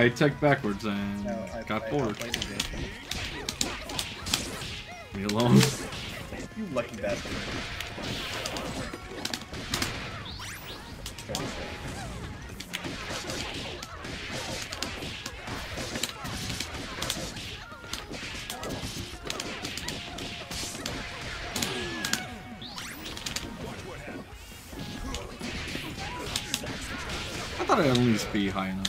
I tech backwards and No, I, got I, I forward. played the game. Me alone. You lucky bastard. I thought I'd at least be high enough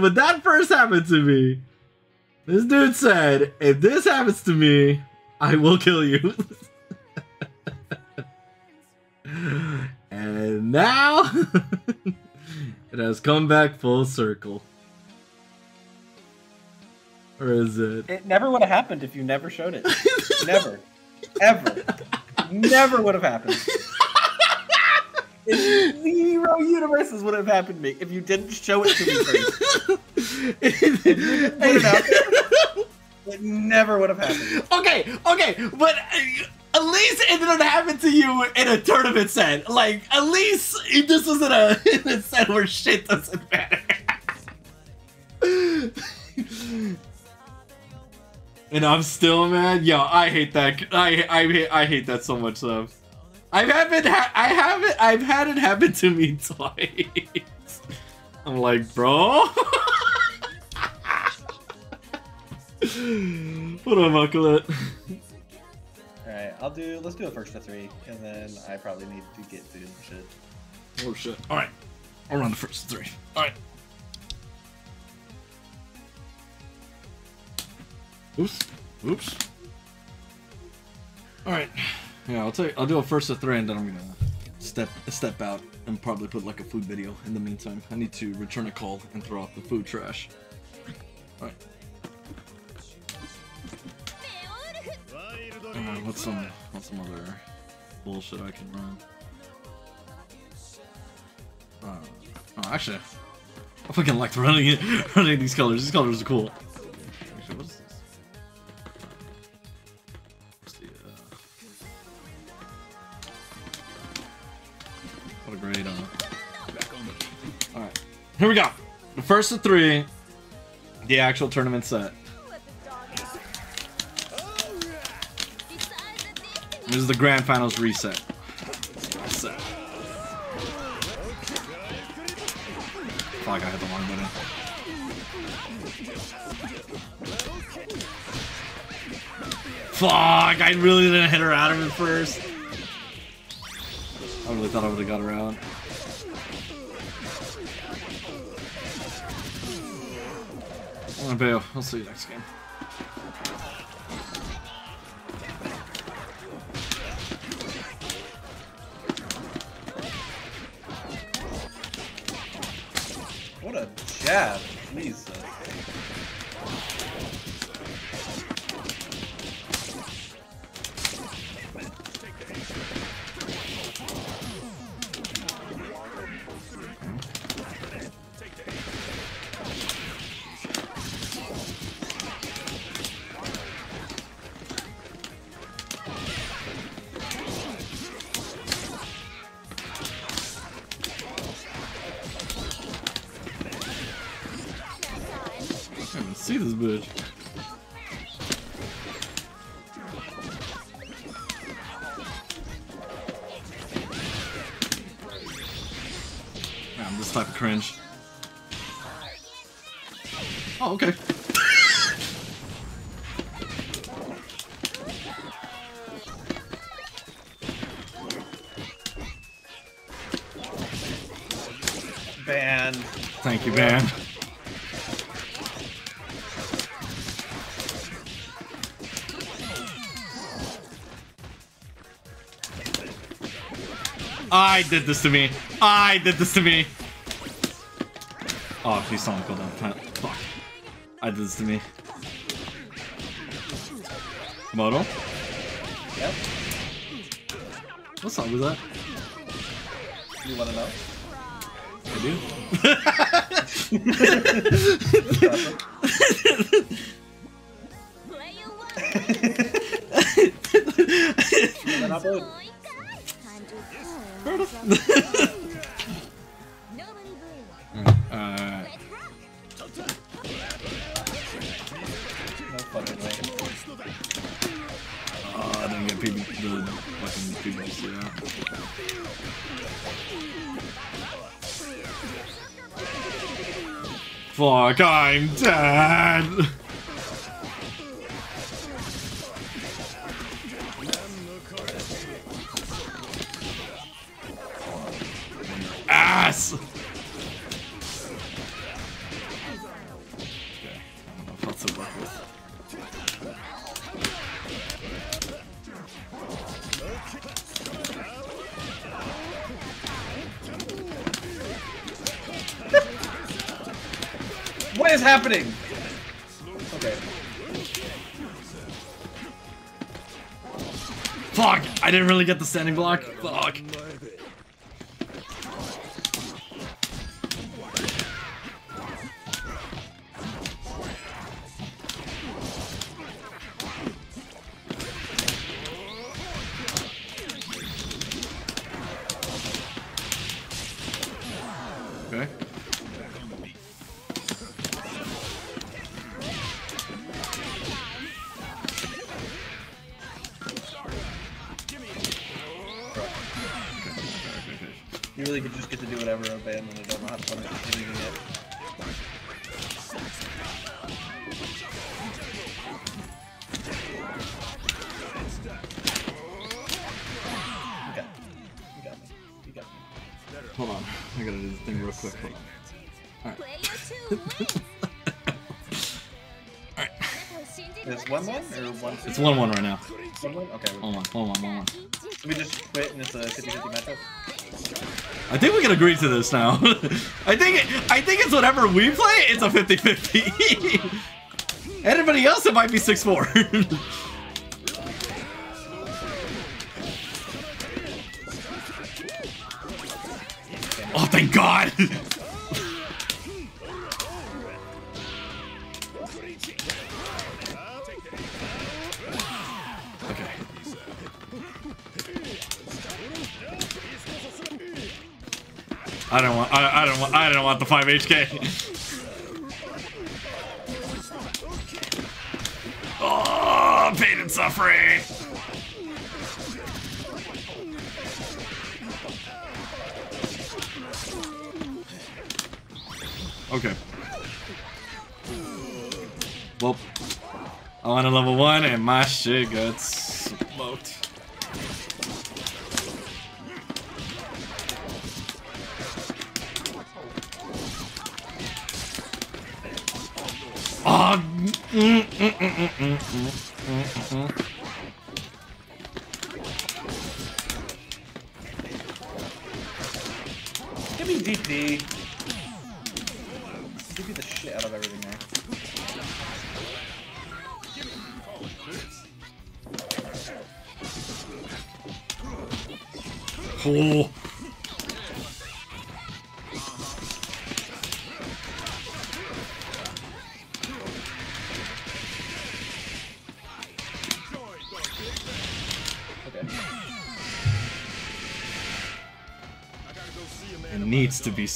when that first happened to me. This dude said, "If this happens to me, I will kill you." and now it has come back full circle. Or is it? It never would have happened if you never showed it. never. Ever. never would have happened. Zero universes would have happened to me if you didn't show it to me first. It. It never would have happened. Okay, okay, but uh, at least it didn't happen to you in a tournament set. Like, at least this was in a, a set where shit doesn't matter. and I'm still mad. Yo, I hate that. I I I hate that so much though. I've haven't ha- I haven't I've had it happen to me twice. I'm like, bro. what on, I call? Alright, I'll do, let's do a first to three, and then I probably need to get to the shit. Oh shit. Alright. I'll run the first three. Alright. Oops. Oops. Alright. Yeah, I'll tell you I'll do a first to three and then I'm gonna step step out and probably put like a food video in the meantime. I need to return a call and throw out the food trash. Alright. Uh, what's some what's some other bullshit I can run? Uh, oh, actually, I fucking like running it, running these colors. These colors are cool. Actually? What's a uh... Alright, here we go. The first of three, the actual tournament set. This is the grand finals reset. Set. Fuck, I hit the wrong button. Fuck, I really didn't hit her out of it first. I really thought I would have got around. I'm gonna bail. I'll see you next game. What a jab. Jesus. Even see this bitch. Man, this type of cringe. Oh, okay. Ban. Thank you, man. I did this to me. I did this to me. Oh, please don't go down. Fuck. I did this to me. Moto? Yep. What song was that? You wanna know? I do. I'm dead! Didn't really get the standing block. Fuck. It's 1 1 right now. Okay. 1 1, 1 1, 1 1. Should we just quit and it's a 50 50 matchup? I think we can agree to this now. I think it, I think it's whatever we play, it's a 50 50. Anybody else, it might be 6 4. I don't want. I, I, don't want. I don't want the 5 HK. oh, pain and suffering. Okay. Well, I want a level one, and my shit gets cool.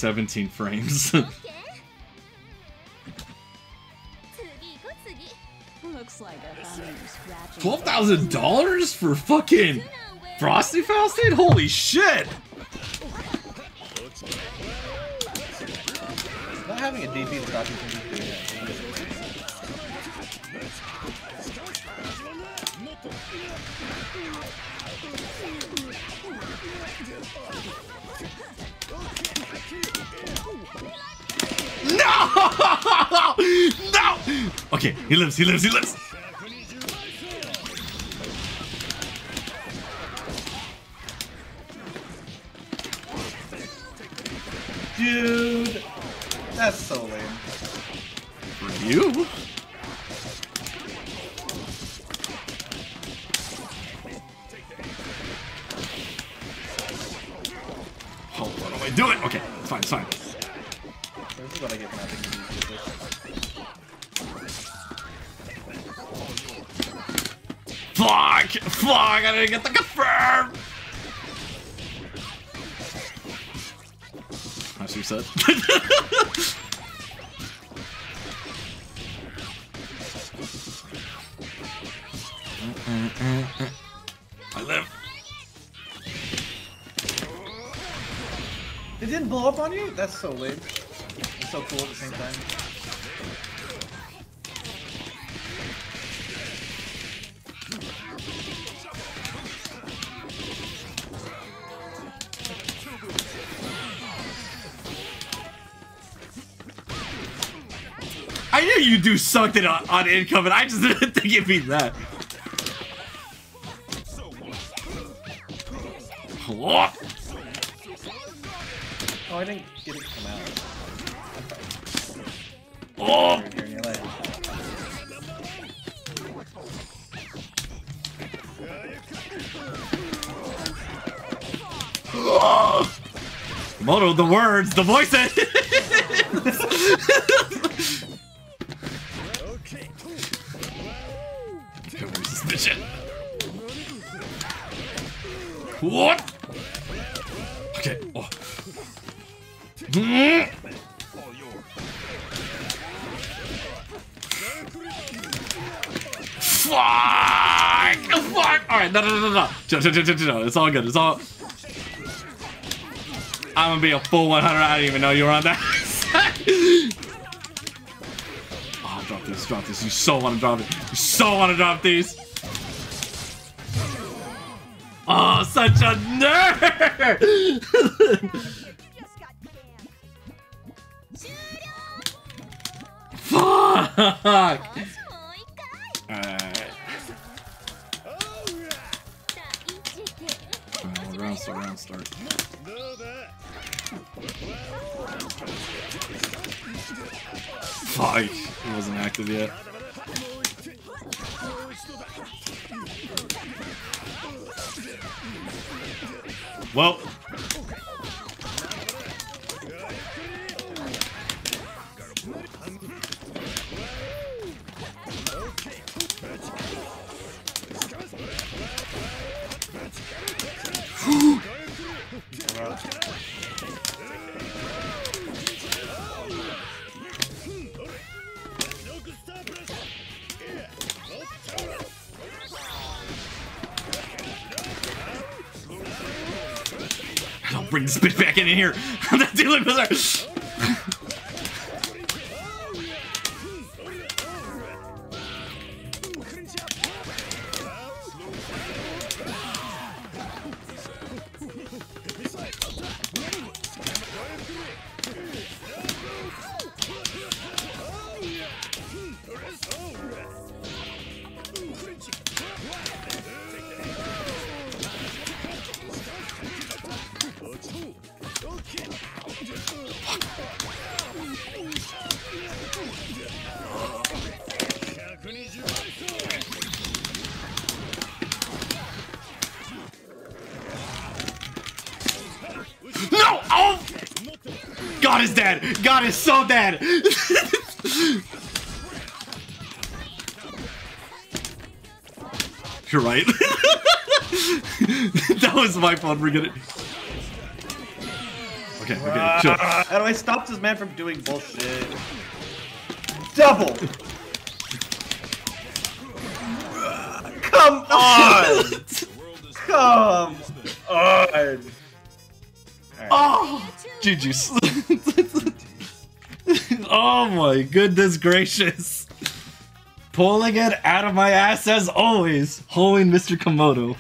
17 frames. Twelve thousand dollars for fucking Frosty Faustings? Holy shit! Healers, healers, healers. So lame. It's so cool at the same time. I knew you do something on, on income, and I just didn't think it'd be that. Moto, the words, the voices. Okay, where's this bitch at? What? Okay. Oh. Mm. Fuck! Fuck! Alright, no, no, no, no, no. It's all good. It's all. I'm gonna be a full 100. I didn't even know you were on that. oh, drop this, drop this. You so want to drop it. You so want to drop these. Oh, such a nerd! Fuck! Here. I'm not dealing with her. God is so dead! You're right. that was my fault for getting. Okay, okay, chill. Uh, how do I stop this man from doing bullshit? Double! Come on! Come on! Ah, oh, GG's. My goodness gracious. Pulling it out of my ass as always. Holy Mr. Komodo.